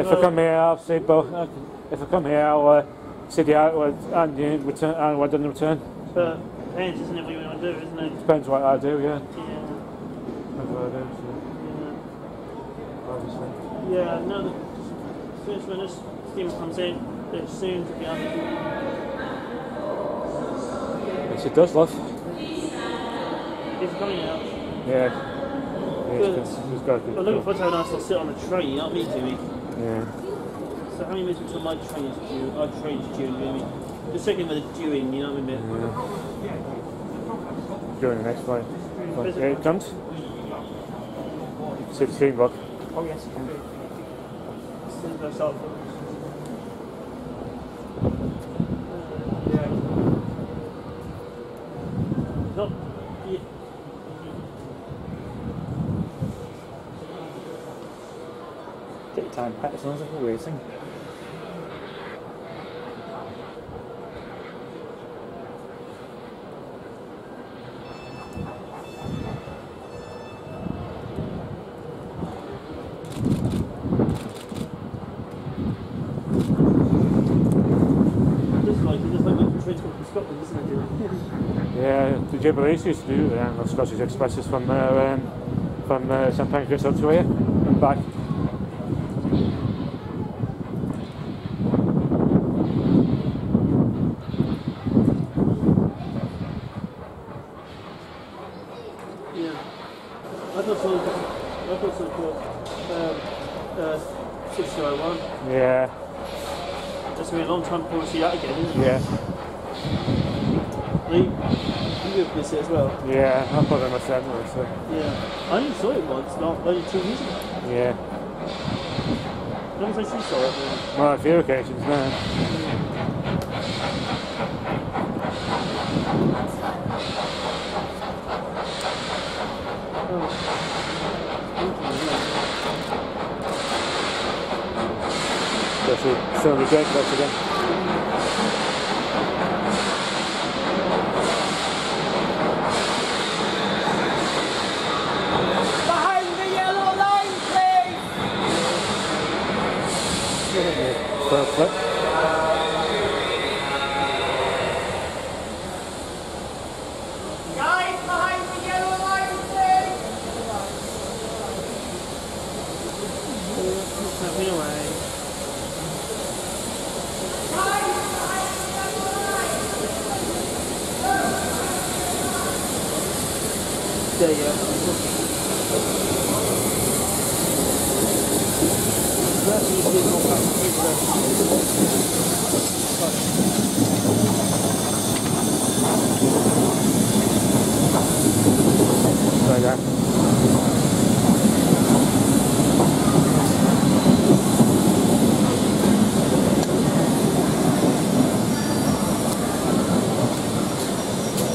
if Well- I come here, I'll see both. uh, If I come here, I'll uh, see the outward and the return and what the return. But depends, isn't it? What you want to do, isn't it? Depends what I do, yeah. Yeah. Depends what I do. So, obviously. Yeah, no, the, as soon as when this steamer comes in, it's soon to be on. Yes, it does, love. It's coming out. Yeah. yeah Good. it's, it's, it's be. I'm looking forward to a nice little sit on the train, you know what I mean, Jimmy? Yeah. So how many minutes until my train is due? Our train is due, you know what I mean? Just checking with the due in, you know what I mean? During the next flight. But, Is it- yeah, comes. You can see the steamboat. Oh yes, you can. Send. Not. Take your time, Pat, as long as we're used to do the Anglo Scottish Expresses from uh, um, from uh, St Pancras up and back. Saw it, then. well, a few occasions now. So the great that's again. Behind the yellow line, please! Front flip. Guys, behind the yellow line, please! Snap me away. There you go. Like that.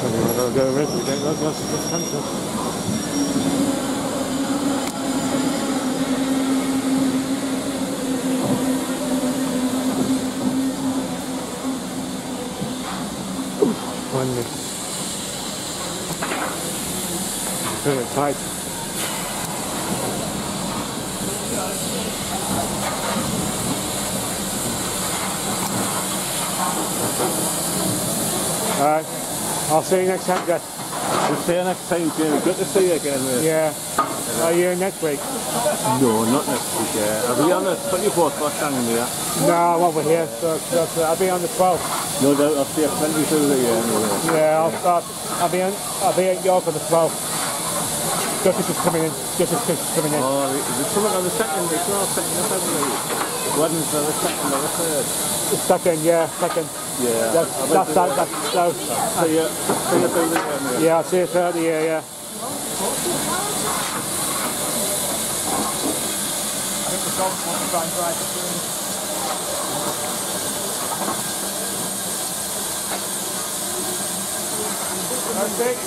We'll go with we don't what's what's cancelled. One minute. Turn tight. Alright. I'll see you next time, guys. We'll see you next time, Jamie. Good to see you again, mate. Yeah. Are you in next week? No, not next week. Uh, are we on the 24th last time in there? No, I'm over here, so, so, so I'll be on the 12th. No doubt I'll see you plenty through the year anyway. Yeah, I'll start. I'll be on, I'll be at York on the 12th. Justice is coming in. Justice is coming in. Oh, is it something on the second? It's not second of February. Wedding's on the second or the third. Second, yeah, second. Yeah. That's, I that's, went that, to that's, so, See you, see you through the year, yeah, I'll see you throughout the year, yeah. I think the dogs want to try and drive it through. Okay.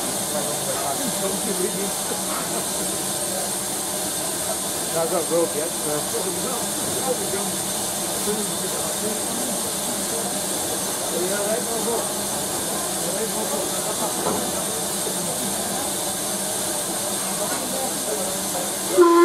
I've got rope yet, so. Let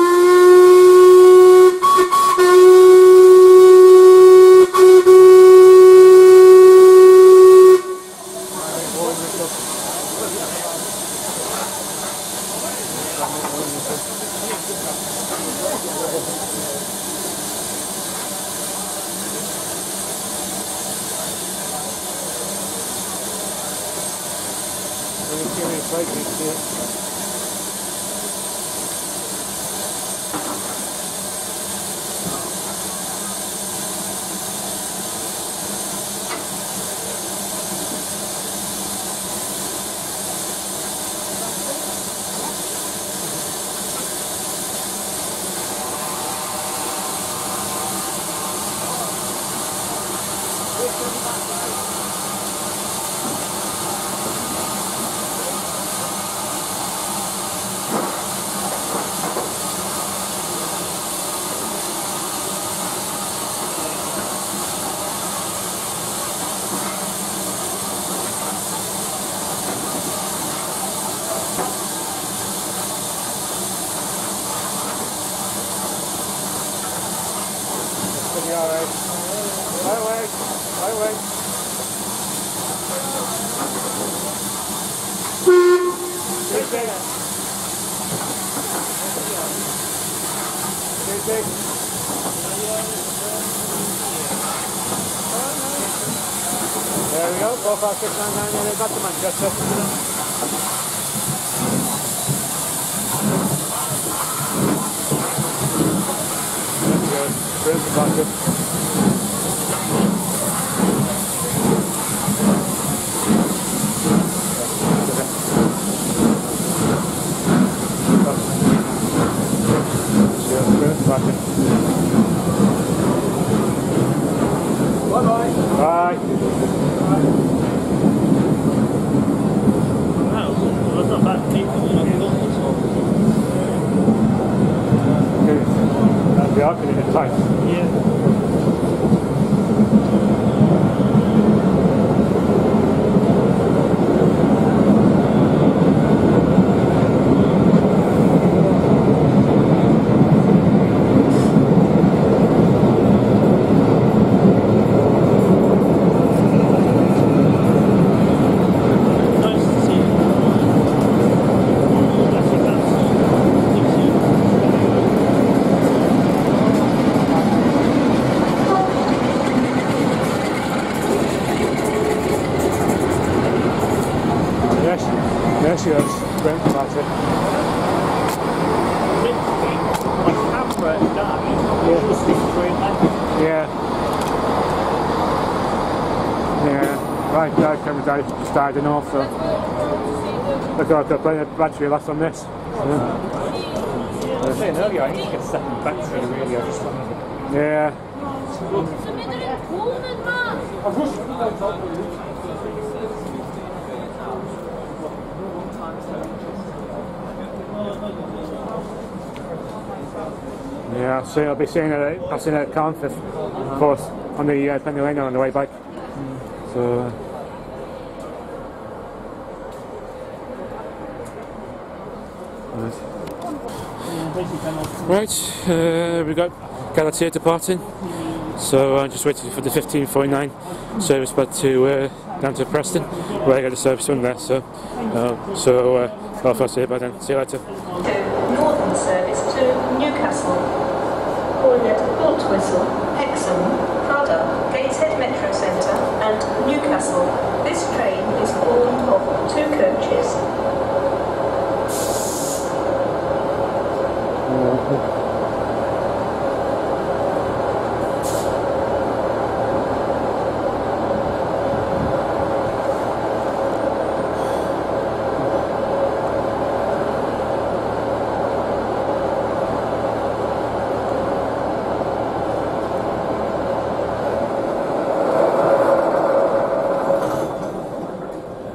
we go. Four, five, six, nine, nine, nine, back to Manchester. That's good. Where's the bucket? Bye bye. Wow, that's not bad. People, you know, That'd be awkward in time. Yeah. Nice to see you. Yes, yes, she is. Brent Patrick. My camera died. Yeah. Just straight left. Yeah. Yeah. Right, that camera just died and off, so. Look, I've got plenty of battery left on this. Yeah. I was saying earlier, I need to get a second battery really. I just Yeah. Yeah, so I'll be seeing it, passing at Carnforth, of course, on the uh, Penny Lane on the way back. So, uh, Right, uh, we've got Galatea departing, so I'm just waiting for the 1549 service bus to uh, down to Preston, where I get a service on there. So, uh, so uh, I'll first see you by then. See you later. Northern service to Newcastle. Calling at Haltwhistle, Hexham, Prudhoe, Gateshead Metro Centre and Newcastle. This train is formed of two coaches.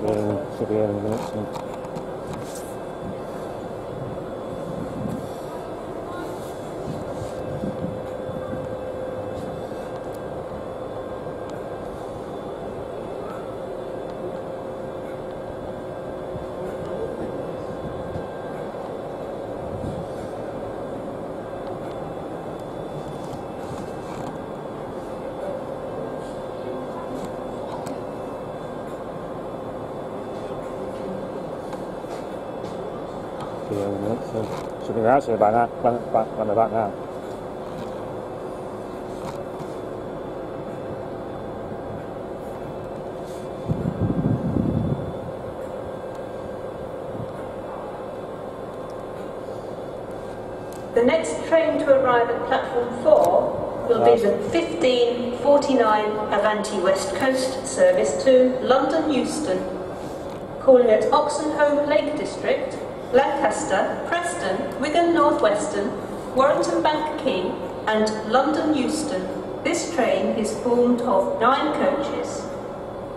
Yeah, should be here in a minute. So. Should be here in a minute. So. By now. Now. The next train to arrive at platform 4 will be the 1549 Avanti West Coast service to London Euston, calling at Oxenholme Lake District, Lancaster, Wigan North Western, Warrington Bank Quay, and London Euston. This train is formed of nine coaches.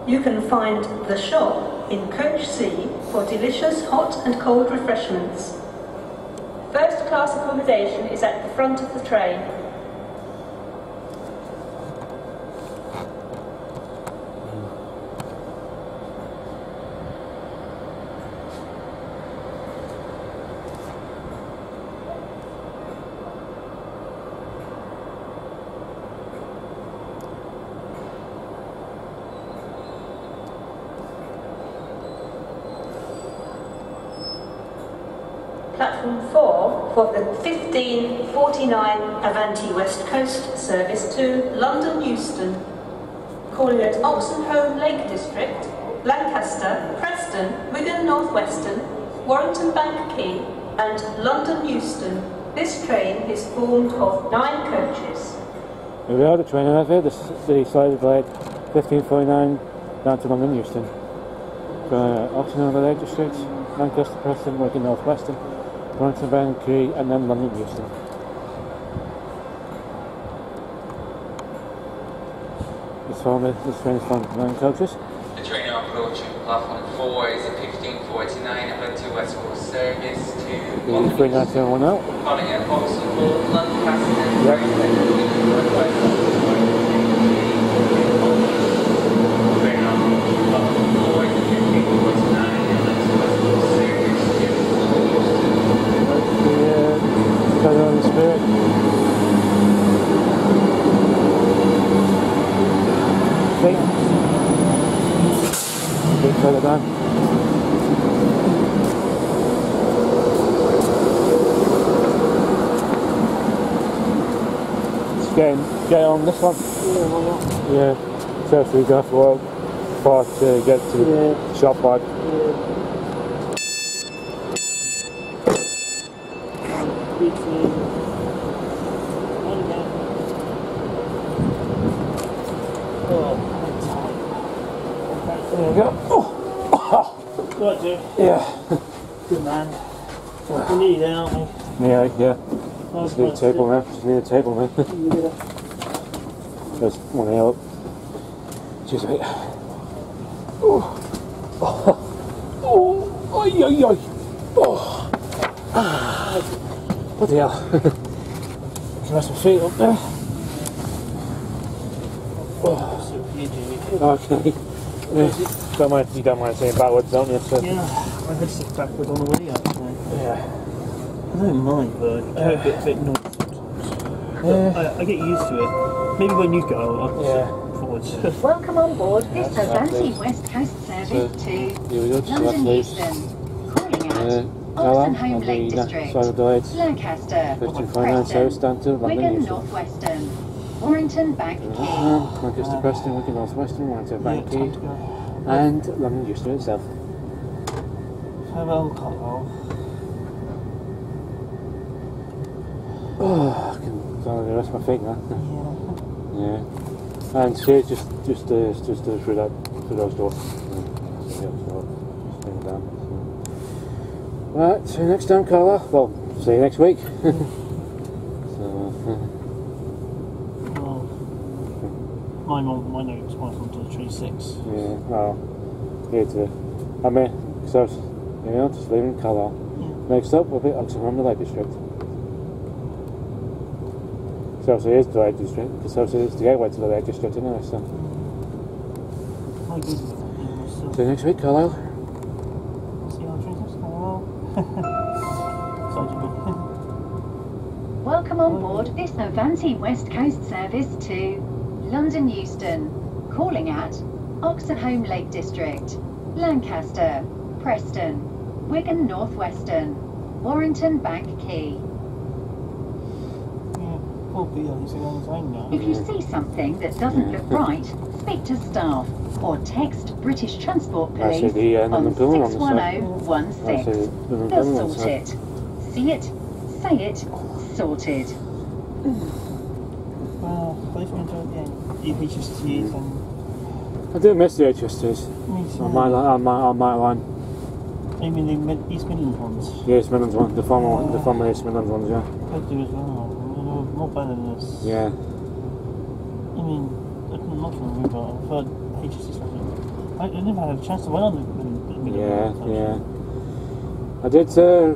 You can find the shop in Coach C for delicious hot and cold refreshments. First class accommodation is at the front of the train. Platform 4 for the 1549 Avanti West Coast service to London Euston, calling at Oxenholme Lake District, Lancaster, Preston, Wigan North Western, Warrington Bank Quay, and London Euston. This train is formed of nine coaches. Here we are, the train arrived here, the, the side of Lake 1549 down to London Euston. For uh, Oxford over Lake District, Lancaster, Preston, Wigan North Western, Warrington Bank Quay, and then London Euston. This train is nine coaches. The train approaching platform 4 is a 1549 Avanti West Coast service to London 3901 out. calling at Oxenholme, Lancaster, Brighton, Wigan North Western. Train approaching platform 4 is a 1549 Avanti West Coast service to London Euston. The uh, Feather on the Spirit. Think. Big feather down. Get, in, get on this one. Yeah, so if we go for far to get to the shop like. There you go. Oh. Right, Joe. Yeah. Good man. We're nearly there, aren't we? Yeah, yeah. Just need a table man. Just need a table man. Just one up. Cheers mate. Oh. Oh. Oh. Oi, oi, oi. Oh. Ah. What the hell? Can rest my feet up there. Oh. So, you do. Okay. Yeah. Don't mind, you don't mind saying backwards, don't you? So. Yeah, I had to sit backward on the way actually. Yeah. I don't mind, but I get a bit, bit naughty sometimes. But I, I get used to it. Maybe when you go, I'll Yeah. sit forwards. Welcome on board this Yeah, Avanti. West Coast service So, to Here we go, London leaves. Euston, calling Uh, at Alan, Oxenholme on Lake District, side of the. Lancaster, 1549 service down to Preston, Wigan Euston. North Western, Warrington Bank Quay. Uh-huh. Lancaster, Preston, Wigan North Western, Warrington Bank Quay, and London Euston itself. Farewell, Carl. Oh, I can finally rest my feet now. yeah. And straight just just uh, just uh, through that through those doors. Yeah. So, yeah, so just bring it down. So. Right, see you next time, Carla. Well, see you next week. so, Well, my mum, my expires until the 26th. yeah, well, here to. I mean, so, you know, just leaving Carla. Next up will be Oxenholme, the Lake District. So, so here's the Lake District, because so it's the gateway to the Lake District anyway, so. My goodness. Yeah, so, See you next week, Carlisle. see how it turns out. Excited a bit. Welcome on board this Avanti West Coast service to London Euston, calling at Oxenholme Lake District, Lancaster, Preston, Wigan North Western, Warrington Bank Quay. Poor Peter, he's going his own now. If you see something that doesn't look right, speak to staff or text British Transport Police the, uh, on London Pillar on the side. 61016. I see the They'll Pillar on the sort side. it. See it, say it, sorted. Well, both went to again. You HSTs and I do miss the HSTs. Me too. On my, on my, on my line. I mean the Mid- East Midlands ones. Yeah, East Midlands ones, The former one. The former East Midlands ones, yeah. I do as well. More better than this. Yeah. I mean, I'm not from you, but I've heard HSTs like I, I never had a chance to win on the, the Yeah, yeah. I did. Uh,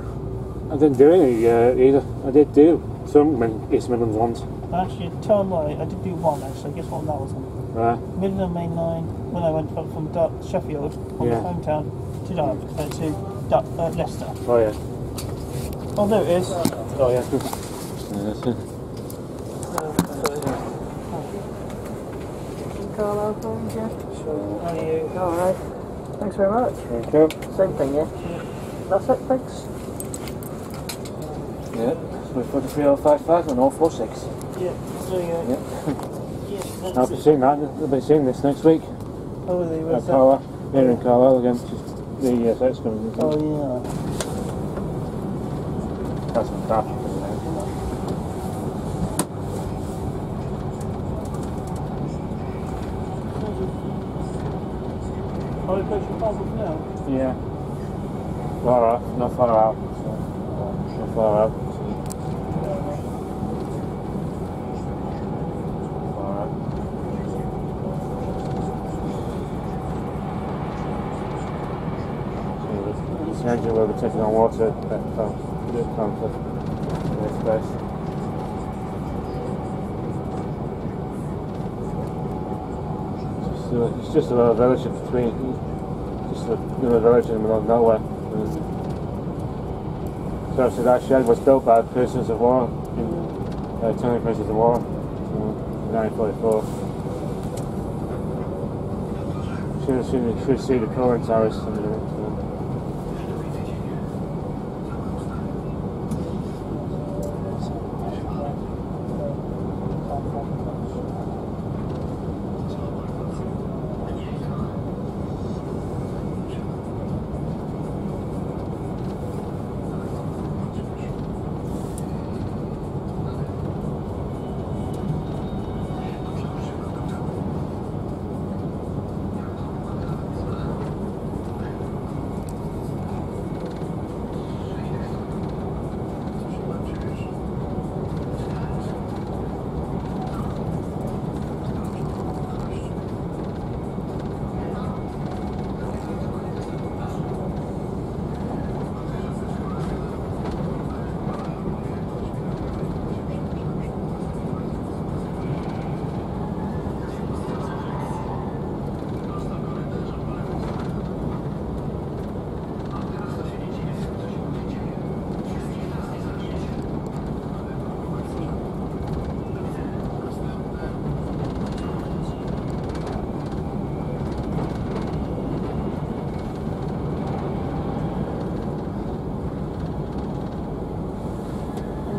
I didn't do any uh, either. I did do some Min- East Midlands ones. Actually, tell a lie, I did do one actually. Guess what that was on? Right. Midland Main Line when I went up from Dart- Sheffield on Yeah. the hometown to Dart, uh, to Dart, uh, Leicester. Oh yeah. Oh, there it is. Oh yeah. yeah that's it. Carlisle Farms, yeah. Sure. How are you? Alright. Thanks very much. Thank you. Same thing, yeah. That's it, thanks. Yeah. So for the 3055 and 046. Yeah. So, yeah. Yeah. yeah I'll be seeing that. I'll be seeing this next week. Oh, are they? At Where's that? Carlisle. Here in Carlisle again. The uh, sex coming. Oh, yeah. That's fantastic. isn't it? Oh, they put your puzzles now? Yeah. Far out, not far out. So, not far out. Far out. So the engine will be taking on water at um, the comfort. Next place. Just, uh, it's just a in between. Just a little village in the middle of nowhere. So obviously that shed was built by prisoners of war, uh, Tony prisoners of war, in 1944. Should have seen the, should have seen the cooling towers. in a minute, so.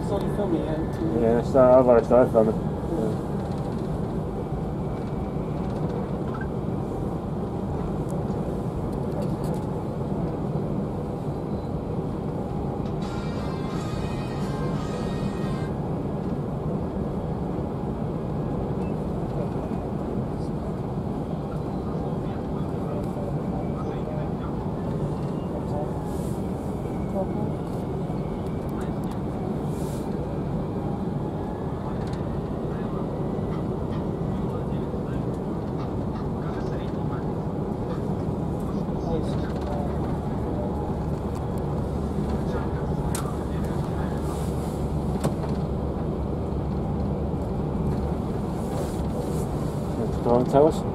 It's on filming, yeah. Yeah, tell us?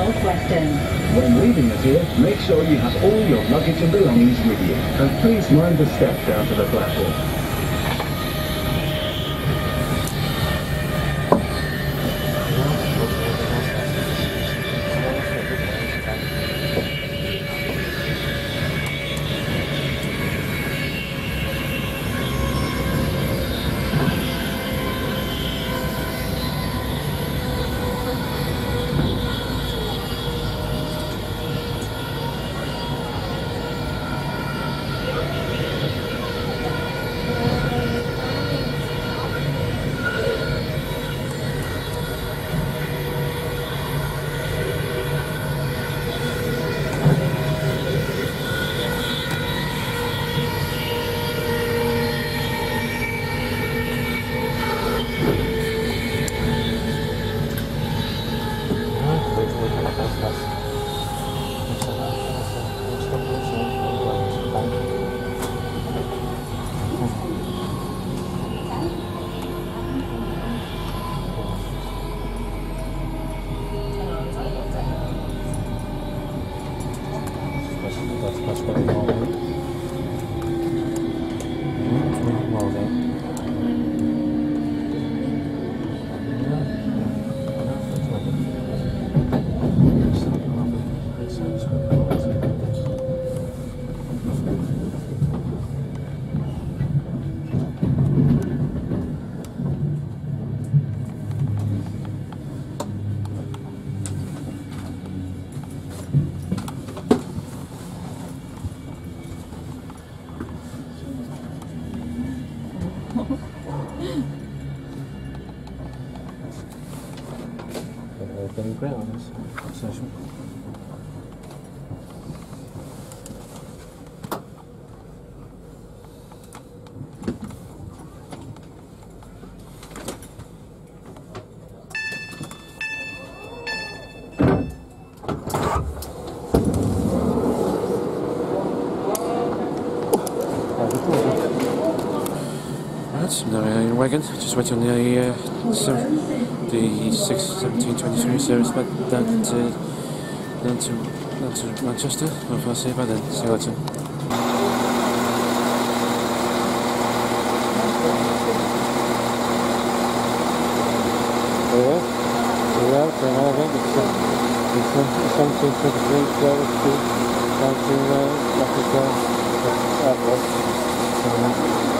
Northwestern. When leaving us here, make sure you have all your luggage and belongings with you. And please mind the steps down to the platform. Just waiting on the uh, the 6, 1723 service back down to, down to, down to Manchester. Hope I'll see by then. See you later. Event, it's, uh, it's, uh, 1723 service to, down to, uh, Africa, airport. So, uh, so, uh, I just walked around, I just wasn't really, I just, yeah, yeah, I just, uh,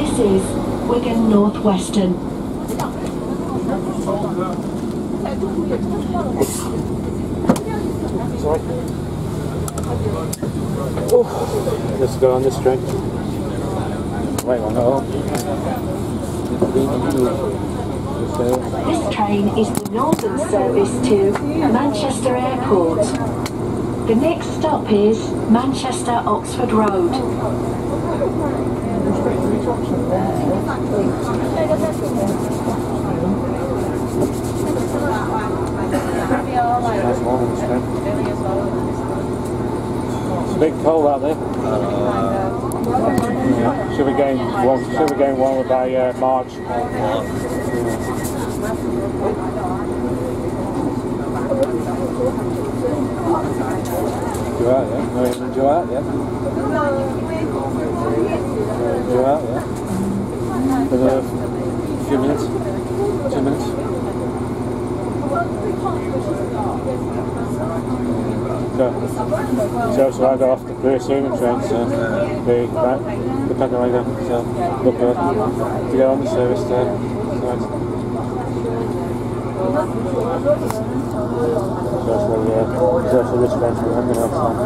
This is Wigan Northwestern. Oh, let's go on this train. Wait no. This train is the northern service to Manchester Airport. The next stop is Manchester Oxford Road. It's a cold out there. Yeah. Should we gain one? Should we gain one by uh, March? You out, yeah? You out, yeah? You out, yeah? For a few minutes? Two minutes? So, so, so I got off the very soon and train, so the back, the back of my so look good to get on the service there. So, so yeah, so so this event we're hanging outside.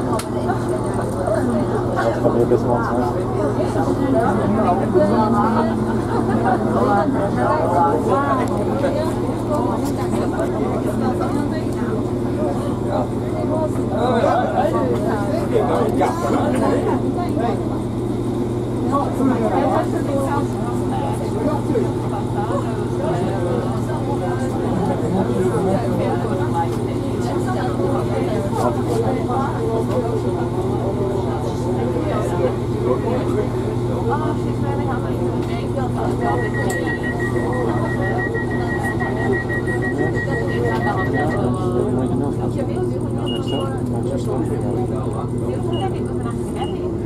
That's probably a bit more Go back to Manchester. For the protection of everyone, you must wear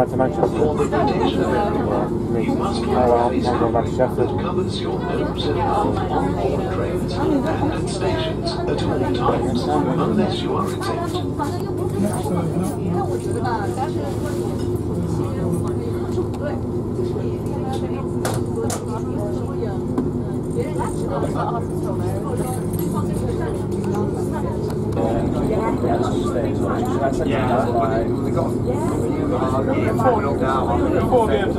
A well, face I'm going back to Sheffield. that covers your nose and mouth on board trains and at stations at all times, unless you are exempt. Four games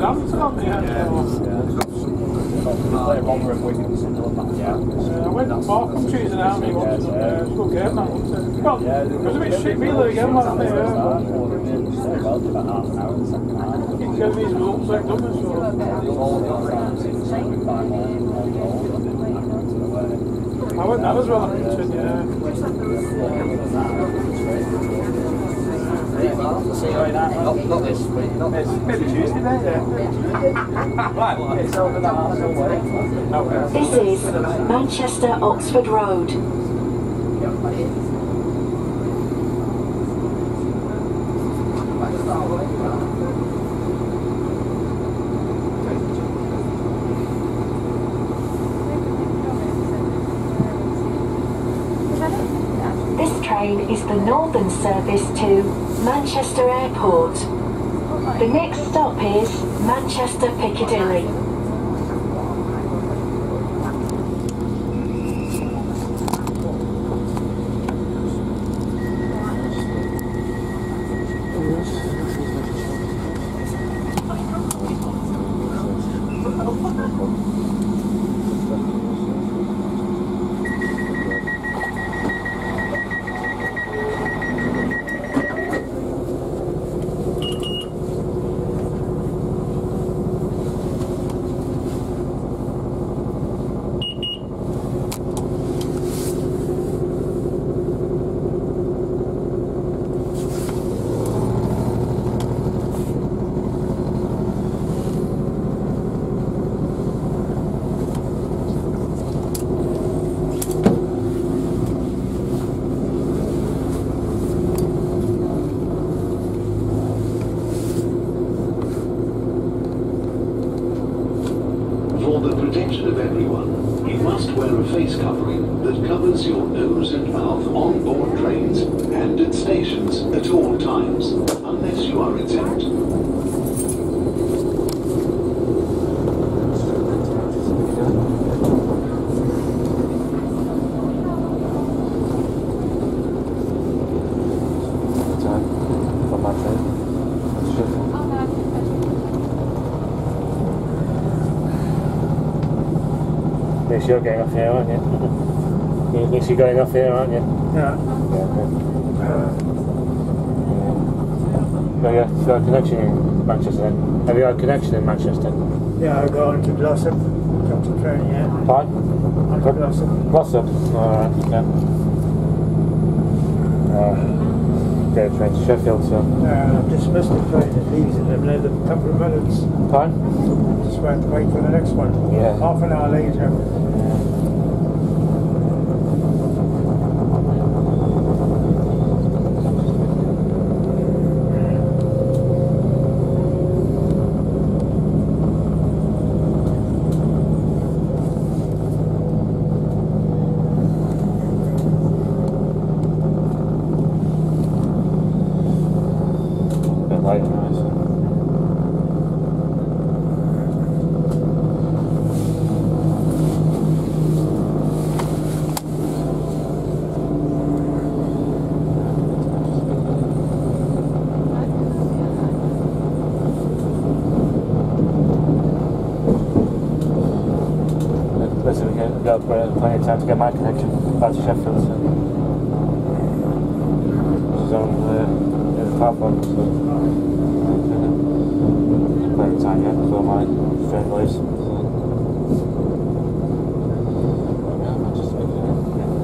yeah. Uh, I went that far from Cheese and Army once. Uh, a good game, that one. Well, it was a bit shit again last night. Uh, get these results like done, so. I went that as well, I yeah. Not, not this week, not this. Maybe Tuesday, then, yeah. right, it's over that Arsenal way. This is Manchester Oxford Road. This train is the northern service to Manchester Airport. The next stop is Manchester Piccadilly. For the protection of everyone, you must wear a face covering that covers your nose and mouth on board trains and at stations at all times, unless you are exempt. Time for my train. That's Sheffield. Guess you're getting off here, aren't you? You guess you're going off here, aren't you? Yeah. So yeah, so a connection in Manchester then. Have you got a connection in Manchester? Yeah, I go on to Glossop. Come to train, yeah. Pardon? On to Glossop. Glossop? Alright, yeah. Uh, a train to Sheffield, so. Uh, I've dismissed the train. It leaves in another couple of minutes. Fine. Just wait, wait for the next one. Yeah. Half an hour later. bit later, nice. Listen, we get, we got time to get my connection back to Sheffield. So. Which is on uh, the platform, so. Plenty of time yet before my train leaves. So. Yeah, Manchester, yeah.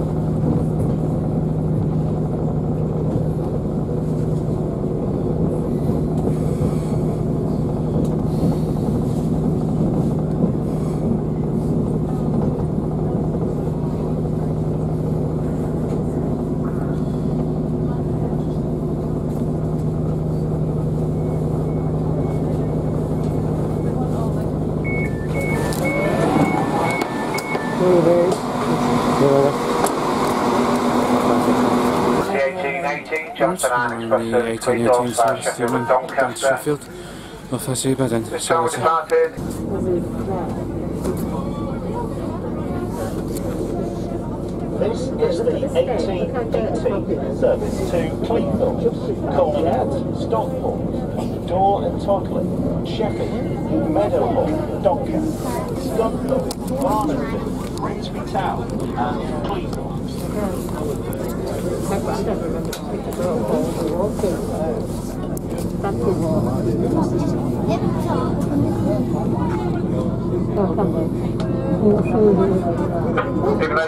Once on the 1818 service to London, down to Sheffield. Off I see you by then. See you later. This is the 1818 service to Cleethorpes, calling at Stockport, Dore and Totley, Sheffield, Meadowhall, Doncaster, Scunthorpe, Barnetby, Grimsby Town and Cleethorpes. Ladies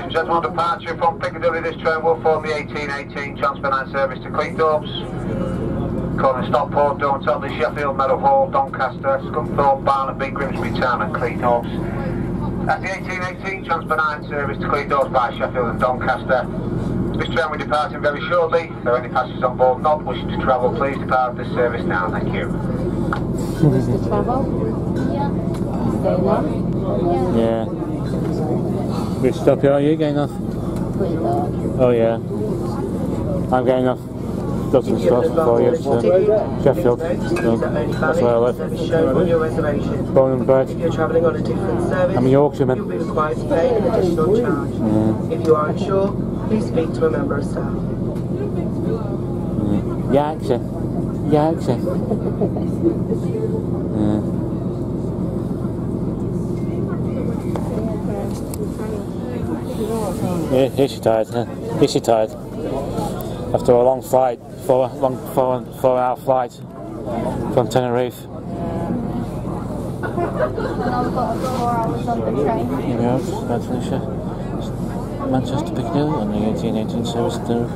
and gentlemen, departure from Piccadilly. This train will form the 1818 TransPennine service to Cleethorpes. Calling Stockport, Down Totley, Sheffield, Meadowhall, Doncaster, Scunthorpe, Barnetby, Grimsby Town and Cleethorpes. That's the 1818 TransPennine service to Cleethorpes by Sheffield and Doncaster. This train will be departing very shortly. If there are any passengers on board not wishing to travel, please depart this service now. Thank you. Wish to travel? Stay there? Yeah. Which stop are you getting off? Oh yeah. I'm getting off Dudley Cross before you to Sheffield. So that's where I live. shown your reservation. Born and bred. If you're travelling on a different service, I'm a Yorkshireman. you'll be required to pay an additional charge. Yeah. If you are unsure, please speak to a member of staff. Mm. Yorkshire. Yorkshire. Yeah. Yeah, is she tired? Huh? Is she tired? After a long flight, four long four four hour flight from Tenerife. And I've got Manchester Piccadilly on the 1818 service to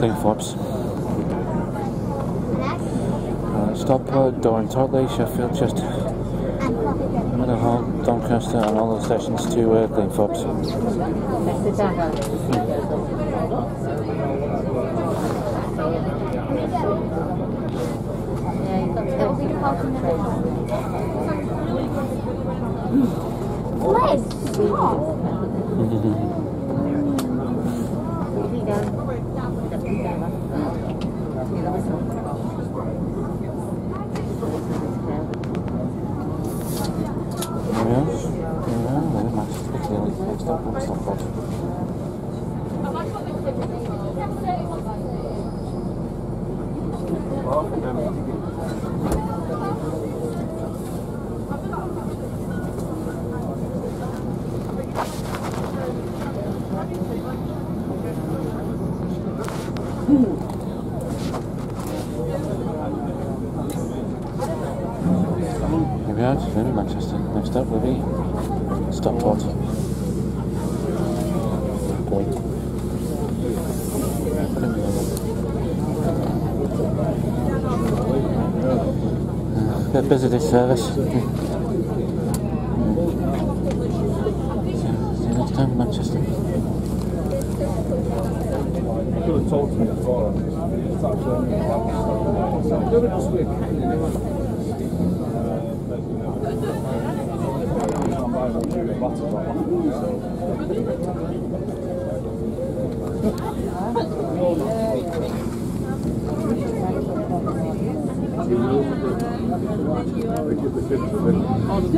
Cleethorpes. Uh, Stockport, Dore and Totley, Sheffield, Chester, Meadowhall, Doncaster, and all the stations to uh, Cleethorpes. That's the dagger. Yeah, Istanbul, Istanbul. Here we are, Manchester. Next up will be Stockport. Busy this service. See you next time, Manchester. could have told me before. It's actually only a sweet Right,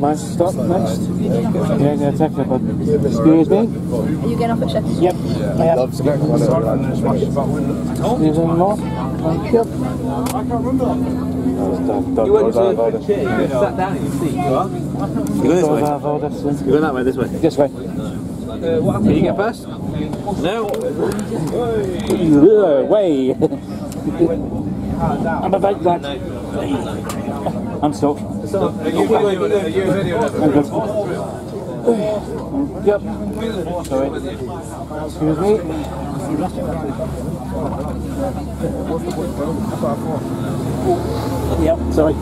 my stop next. Yeah, yeah, exactly. But excuse me. Are you getting off at Sheffield? Yep. I have. Excuse me more. Thank you. You went to sat down in your seat. You You go this way. You go that way, this way. This way. Uh, what happened? Can you get past? No. Way. I'm a big lad. I'm stuck. I'm good. Yep. Sorry. Excuse me. Yep, sorry.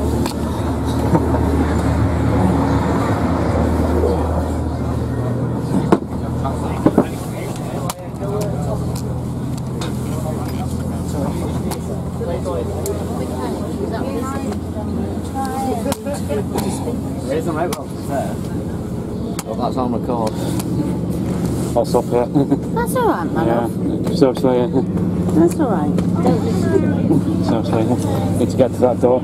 Raise them right up there. Well, that's on record. I'll stop it. That's alright, man. Yeah. So sorry. That's alright. Don't listen. So sorry. Need to get to that door.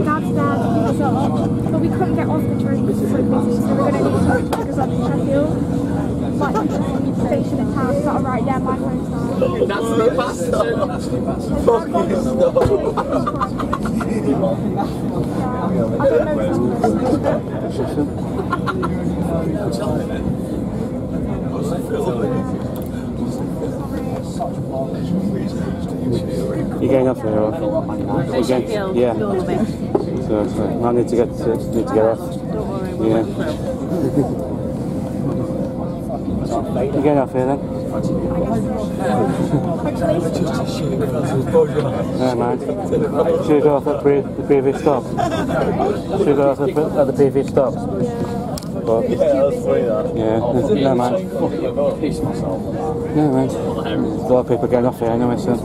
Dad's dad picked us up, but we couldn't get off the train because it's so busy, so we're going to need to pick us up in Sheffield. Like, the station in town, is that alright? Yeah, my phone's down. That's the bastard. Fucking You getting up there? Or? You getting- Yeah. So, so I need to get to, need to get off. Yeah. you getting off here then? Yeah, man. Should we go off at pre- the previous stop? Should we go off at, at the previous stop? But, Yeah, that's funny that. yeah, no man. No man. There's a lot of people getting off here anyway, so.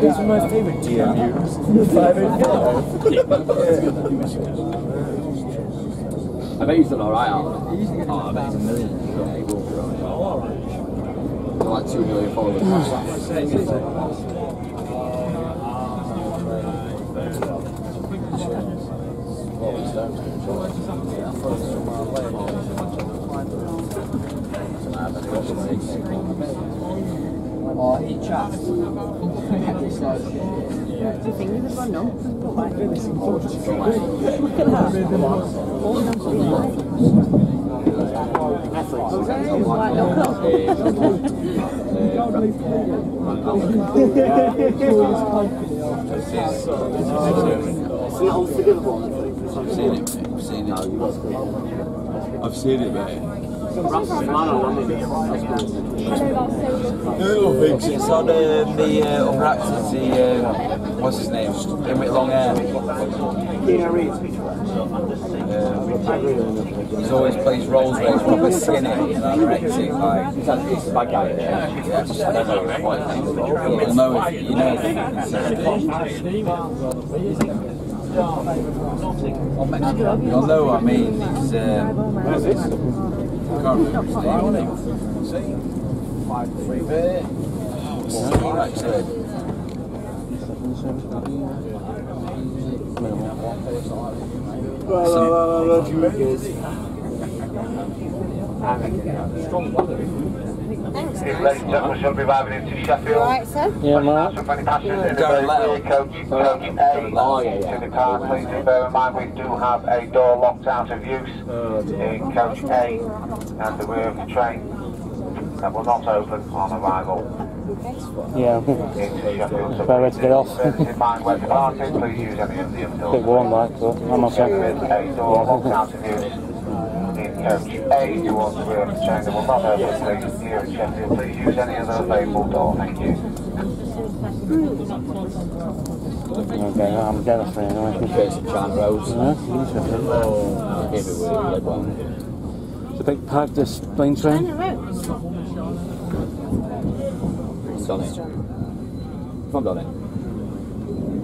These are my favourite GMUs. Five and I bet he's done alright, Alan. Oh, I bet he's a million. Yeah, he will be alright. Like two million followers. On? Look at It's an unforgivable, I've seen it, mate. I've seen it. I've seen it, mate. It's on um, the uh, the, um, what's his name? Him with long hair. Um, he's always plays roles where he's proper skinny and anorexic, like. He's a bad guy, yeah. Yeah, don't know you know. You'll know what I mean. It's, um, can't remember his name. And gentlemen, shall be arriving into Sheffield. Right, sir? Yeah, man. For any passengers in the Go very let coach, coach A Oh, yeah, yeah. to depart, please do bear in mind we do have a door locked out of use oh, in coach A and the rear of the train that will not open on arrival Yeah. into Sheffield. So About ready to get off. bear in mind when departing, please use any of the other doors. Bit warm, like, but I'm okay. There is a door locked out of use in coach A towards the rear of the train that will not open, please, here in Sheffield. Please use any other available door, thank you. Okay, I'm jealous for you anyway. Face of Chan Rose. Yeah, interesting. Maybe we live one. It's a big pack, this plane train. It's on it. Come on, it.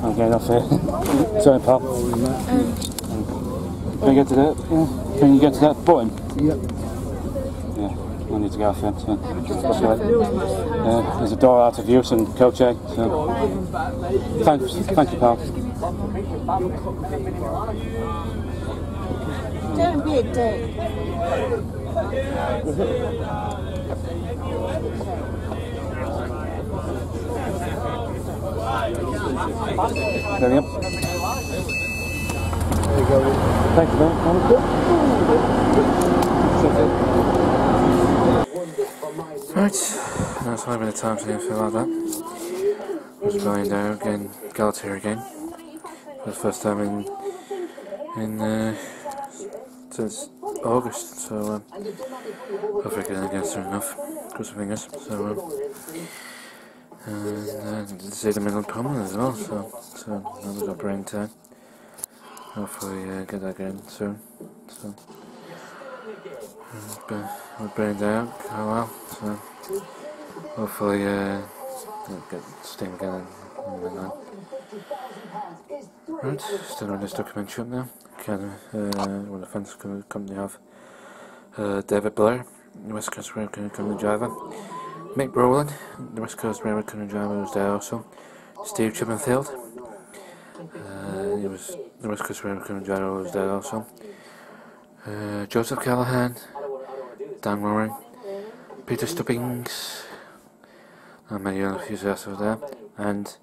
I'm getting off here. Sorry, pal. Can you get to that? Yeah. Can you get to that button? Yep. Yeah, I need to get off here. So. That's right. There's a door out of use in coach A. So. Thanks, thank you, pal. Don't be a dick. There you go. Thank you, man. Right, that's five minute time to fill out that. Just going down again, Galatea again. For the first time in in uh, since August, so um, hopefully I can get soon enough. Cross my fingers. So um, and uh, see the middle prominent as well, so so that was our brain time. Hopefully uh, get that going soon. So uh, we're brained out oh well, so hopefully uh, get steam again then. Right, still on this documentary up now. Of, uh, when the co- company have uh, David Blair, the West Coast Rail Company driver. Mick Rowland, the West Coast Railway Company driver, was there also. Steve Chippenfield, uh, he was the West Coast Railway Company driver, was there also. Uh, Joseph Callahan, Dan Moran, Peter Stubbings, and many other enthusiasts were there, and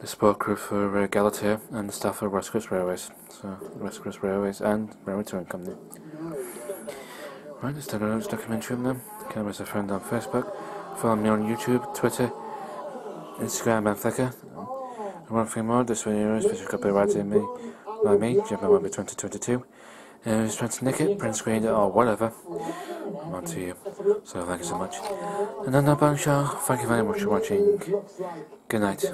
the support crew for uh, Galatea and the staff of Coast Railways, so West Coast Railways and Railway Touring Company. Right, let's do this documentary on them. As a friend on Facebook, follow me on YouTube, Twitter, Instagram and Flickr. And one thing more, this video is special copyrighted me by me, Maltby 2022. Uh, and who's trying to nick it, print screen it or whatever. On to you. So thank you so much. And on that bombshell, thank you very much for watching. Good night.